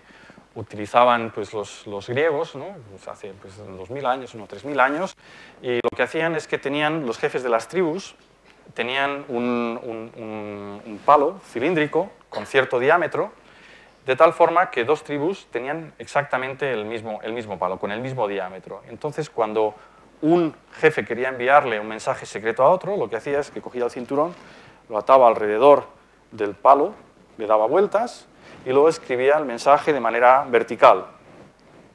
utilizaban pues, los, los griegos, ¿no? pues hace pues, 2.000 años, unos 3.000 años, y lo que hacían es que tenían, los jefes de las tribus, tenían un, un, un, palo cilíndrico con cierto diámetro, de tal forma que dos tribus tenían exactamente el mismo, el mismo palo, con el mismo diámetro. Entonces, cuando un jefe quería enviarle un mensaje secreto a otro, lo que hacía es que cogía el cinturón, lo ataba alrededor del palo, le daba vueltas, y luego escribía el mensaje de manera vertical.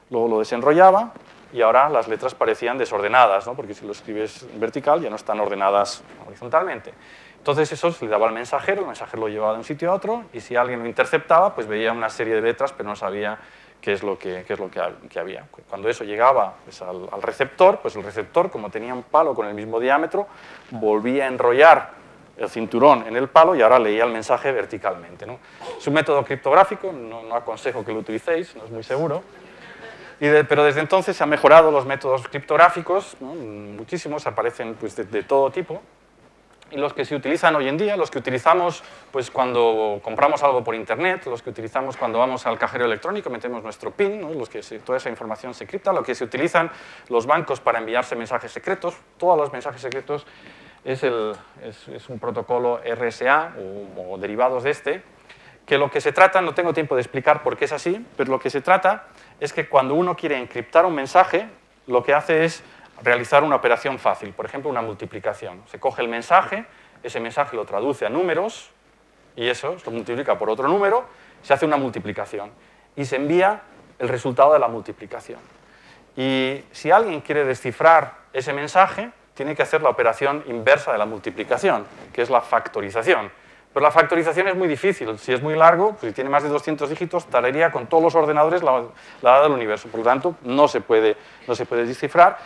Luego lo desenrollaba y ahora las letras parecían desordenadas, ¿no? porque si lo escribes vertical ya no están ordenadas horizontalmente. Entonces eso se le daba al mensajero, el mensajero lo llevaba de un sitio a otro y si alguien lo interceptaba, pues veía una serie de letras pero no sabía qué es lo que, qué es lo que, había. Cuando eso llegaba pues, al, al receptor, pues el receptor, como tenía un palo con el mismo diámetro, volvía a enrollar el cinturón en el palo y ahora leía el mensaje verticalmente. ¿no? Es un método criptográfico, no, aconsejo que lo utilicéis, no es muy seguro, pero desde entonces se han mejorado los métodos criptográficos, muchísimos, aparecen pues, de, todo tipo, y los que se utilizan hoy en día, los que utilizamos pues, cuando compramos algo por internet, los que utilizamos cuando vamos al cajero electrónico, metemos nuestro PIN, los que toda esa información se cripta, lo que se utilizan los bancos para enviarse mensajes secretos, todos los mensajes secretos es, el, es, un protocolo RSA o, derivados de este, que lo que se trata, no tengo tiempo de explicar por qué es así, pero lo que se trata es que cuando uno quiere encriptar un mensaje, lo que hace es realizar una operación fácil, por ejemplo, una multiplicación. Se coge el mensaje, ese mensaje lo traduce a números, y eso se multiplica por otro número, se hace una multiplicación, y se envía el resultado de la multiplicación. Y si alguien quiere descifrar ese mensaje, tiene que hacer la operación inversa de la multiplicación, que es la factorización. Pero la factorización es muy difícil. Si es muy largo, pues si tiene más de 200 dígitos, tardaría con todos los ordenadores la, la del universo. Por lo tanto, no se, puede, no se puede descifrar.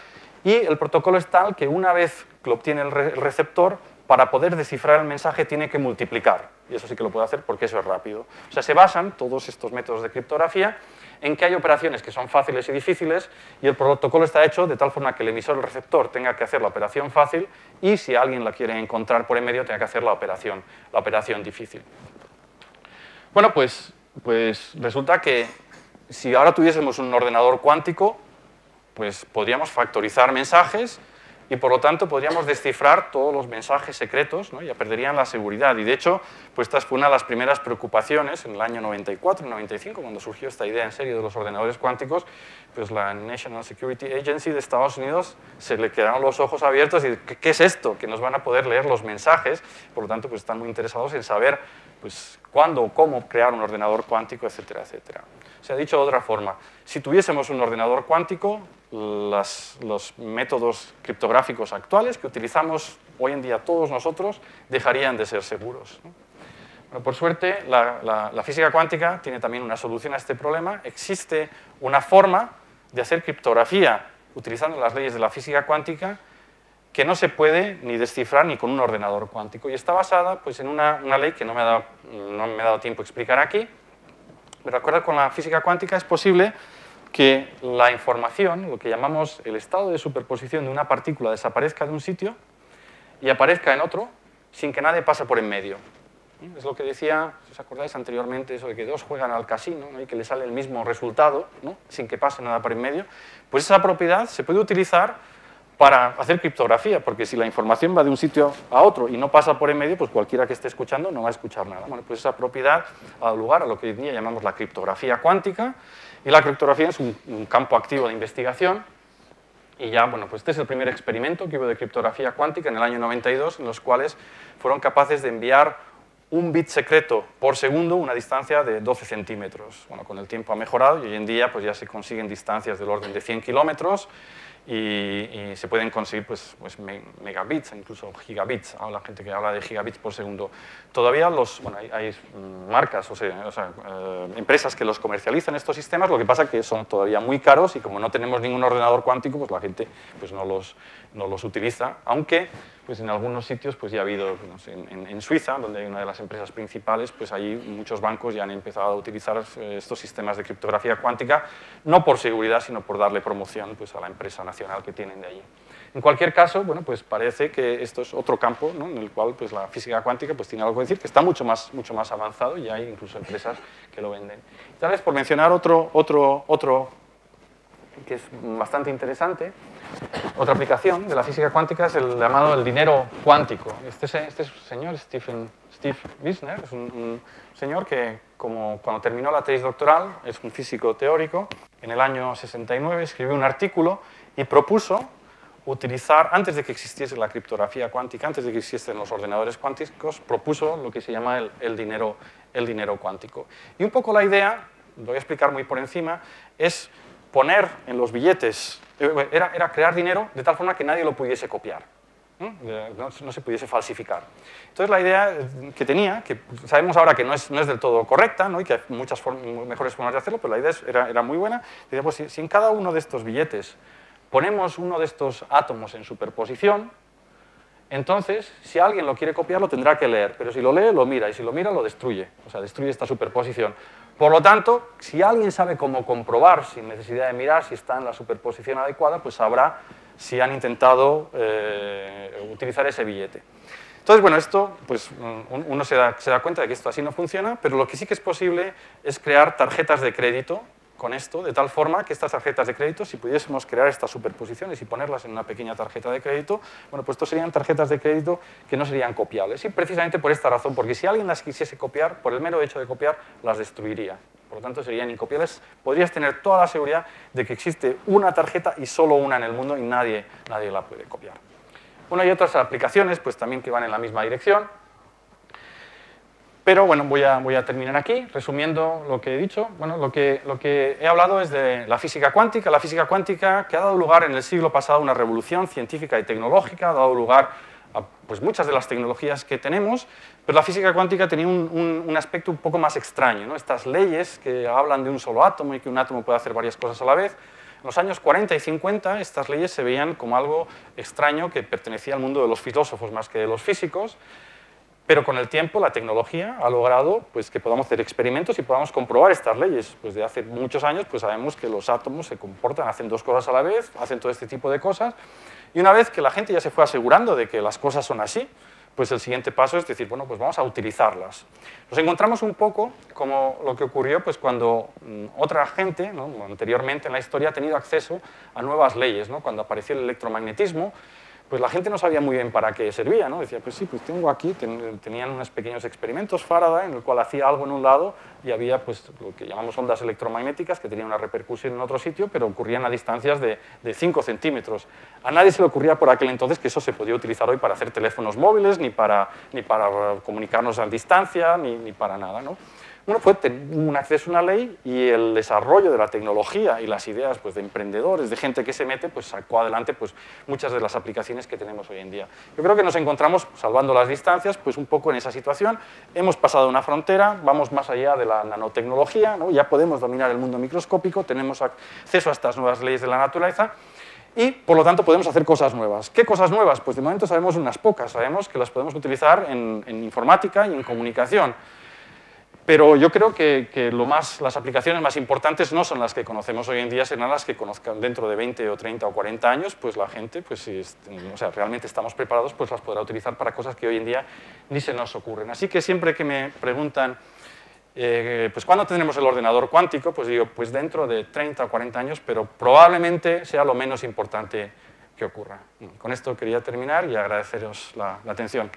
Y el protocolo es tal que una vez que lo obtiene el receptor, para poder descifrar el mensaje tiene que multiplicar. Y eso sí que lo puede hacer porque eso es rápido. O sea, se basan todos estos métodos de criptografía en que hay operaciones que son fáciles y difíciles y el protocolo está hecho de tal forma que el emisor o el receptor tenga que hacer la operación fácil y si alguien la quiere encontrar por en medio tenga que hacer la operación, la operación difícil. Bueno, pues, pues resulta que si ahora tuviésemos un ordenador cuántico, pues podríamos factorizar mensajes y por lo tanto podríamos descifrar todos los mensajes secretos, ¿no? ya perderían la seguridad. Y de hecho, pues esta fue una de las primeras preocupaciones en el año 94, 95, cuando surgió esta idea en serio de los ordenadores cuánticos, pues la National Security Agency de Estados Unidos se le quedaron los ojos abiertos y ¿qué, es esto? Que nos van a poder leer los mensajes, por lo tanto pues están muy interesados en saber pues, cuándo o cómo crear un ordenador cuántico, etcétera, etcétera. Se ha dicho de otra forma, si tuviésemos un ordenador cuántico, los métodos criptográficos actuales que utilizamos hoy en día todos nosotros dejarían de ser seguros. por suerte, la, física cuántica tiene también una solución a este problema. Existe una forma de hacer criptografía utilizando las leyes de la física cuántica que no se puede ni descifrar ni con un ordenador cuántico. Y está basada pues, en una, ley que no me, ha dado, no me ha dado tiempo a explicar aquí, pero acuerdo con la física cuántica es posible que la información, lo que llamamos el estado de superposición de una partícula, desaparezca de un sitio y aparezca en otro sin que nadie pase por en medio. Es lo que decía, si os acordáis anteriormente, eso de que dos juegan al casino y que le sale el mismo resultado, sin que pase nada por en medio. Pues esa propiedad se puede utilizar para hacer criptografía, porque si la información va de un sitio a otro y no pasa por en medio, pues cualquiera que esté escuchando no va a escuchar nada. Bueno, pues esa propiedad ha dado lugar a lo que hoy día llamamos la criptografía cuántica, y la criptografía es un, campo activo de investigación, y ya, bueno, pues este es el primer experimento que hubo de criptografía cuántica en el año 92, en los cuales fueron capaces de enviar un bit secreto por segundo, una distancia de 12 centímetros. Bueno, con el tiempo ha mejorado y hoy en día pues ya se consiguen distancias del orden de 100 kilómetros y, se pueden conseguir pues, pues megabits, incluso gigabits, la gente que habla de gigabits por segundo. Todavía los, bueno, hay, marcas, o sea, eh, empresas que los comercializan estos sistemas, lo que pasa es que son todavía muy caros y como no tenemos ningún ordenador cuántico, pues la gente pues no, los, no los utiliza, aunque pues en algunos sitios pues ya ha habido, en, Suiza, donde hay una de las empresas principales, pues ahí muchos bancos ya han empezado a utilizar eh, estos sistemas de criptografía cuántica, no por seguridad, sino por darle promoción pues, a la empresa nacional que tienen de allí. En cualquier caso, bueno, pues parece que esto es otro campo en el cual pues, la física cuántica pues, tiene algo que decir, que está mucho más, mucho más avanzado y hay incluso empresas que lo venden. tal vez por mencionar otro, otro, otro que es bastante interesante, otra aplicación de la física cuántica es el llamado el dinero cuántico. Este, este señor, Stephen, Steve Wisner, es un, señor que, como cuando terminó la tesis doctoral, es un físico teórico, en el año 69 escribió un artículo y propuso utilizar, antes de que existiese la criptografía cuántica, antes de que existiesen los ordenadores cuánticos, propuso lo que se llama el, el, dinero, el dinero cuántico. Y un poco la idea, lo voy a explicar muy por encima, es poner en los billetes, eh, era, era crear dinero de tal forma que nadie lo pudiese copiar, ¿no? se pudiese falsificar. Entonces la idea que tenía, que sabemos ahora que no es, no es del todo correcta ¿no? y que hay muchas mejores formas de hacerlo, pero la idea era, era muy buena, decía, pues si, en cada uno de estos billetes ponemos uno de estos átomos en superposición, entonces, si alguien lo quiere copiar, lo tendrá que leer, pero si lo lee, lo mira, y si lo mira, lo destruye, o sea, destruye esta superposición. Por lo tanto, si alguien sabe cómo comprobar, sin necesidad de mirar si está en la superposición adecuada, pues sabrá si han intentado eh, utilizar ese billete. Entonces, bueno, esto, pues uno se da, se da cuenta de que esto así no funciona, pero lo que sí que es posible es crear tarjetas de crédito con esto, de tal forma que estas tarjetas de crédito, si pudiésemos crear estas superposiciones y ponerlas en una pequeña tarjeta de crédito, bueno, pues estos serían tarjetas de crédito que no serían copiables. Y precisamente por esta razón, porque si alguien las quisiese copiar, por el mero hecho de copiar, las destruiría. Por lo tanto, serían incopiables. Podrías tener toda la seguridad de que existe una tarjeta y solo una en el mundo y nadie, nadie la puede copiar. Bueno, hay otras aplicaciones pues, también que van en la misma dirección. Pero bueno, voy a, voy a, terminar aquí, resumiendo lo que he dicho. Bueno, lo que, lo que he hablado es de la física cuántica. La física cuántica que ha dado lugar en el siglo pasado a una revolución científica y tecnológica, ha dado lugar a pues, muchas de las tecnologías que tenemos, pero la física cuántica tenía un, un, aspecto un poco más extraño. ¿no? Estas leyes que hablan de un solo átomo y que un átomo puede hacer varias cosas a la vez, en los años 40 y 50 estas leyes se veían como algo extraño que pertenecía al mundo de los filósofos más que de los físicos, pero con el tiempo la tecnología ha logrado pues, que podamos hacer experimentos y podamos comprobar estas leyes. Pues de hace muchos años pues sabemos que los átomos se comportan, hacen dos cosas a la vez, hacen todo este tipo de cosas. Y una vez que la gente ya se fue asegurando de que las cosas son así, pues el siguiente paso es decir, bueno, pues vamos a utilizarlas. Nos encontramos un poco como lo que ocurrió pues, cuando mm, otra gente, anteriormente en la historia, ha tenido acceso a nuevas leyes. ¿no? Cuando apareció el electromagnetismo, pues la gente no sabía muy bien para qué servía, ¿no? Decía, pues sí, pues tengo aquí, tenían unos pequeños experimentos Faraday en el cual hacía algo en un lado y había pues lo que llamamos ondas electromagnéticas que tenían una repercusión en otro sitio, pero ocurrían a distancias de, de 5 centímetros. A nadie se le ocurría por aquel entonces que eso se podía utilizar hoy para hacer teléfonos móviles, ni para, ni para comunicarnos a distancia, ni, ni para nada, ¿no? Bueno, fue un acceso a una ley y el desarrollo de la tecnología y las ideas pues, de emprendedores, de gente que se mete, pues sacó adelante pues, muchas de las aplicaciones que tenemos hoy en día. Yo creo que nos encontramos, salvando las distancias, pues un poco en esa situación. Hemos pasado una frontera, vamos más allá de la nanotecnología, ¿no? ya podemos dominar el mundo microscópico, tenemos acceso a estas nuevas leyes de la naturaleza y, por lo tanto, podemos hacer cosas nuevas. ¿Qué cosas nuevas? Pues de momento sabemos unas pocas. Sabemos que las podemos utilizar en informática y en comunicación pero yo creo que, lo más, las aplicaciones más importantes no son las que conocemos hoy en día, sino las que conozcan dentro de 20 o 30 o 40 años, pues la gente, pues si o sea, realmente estamos preparados, pues las podrá utilizar para cosas que hoy en día ni se nos ocurren. Así que siempre que me preguntan, eh, pues ¿cuándo tendremos el ordenador cuántico? Pues digo, pues dentro de 30 o 40 años, pero probablemente sea lo menos importante que ocurra. Con esto quería terminar y agradeceros la atención.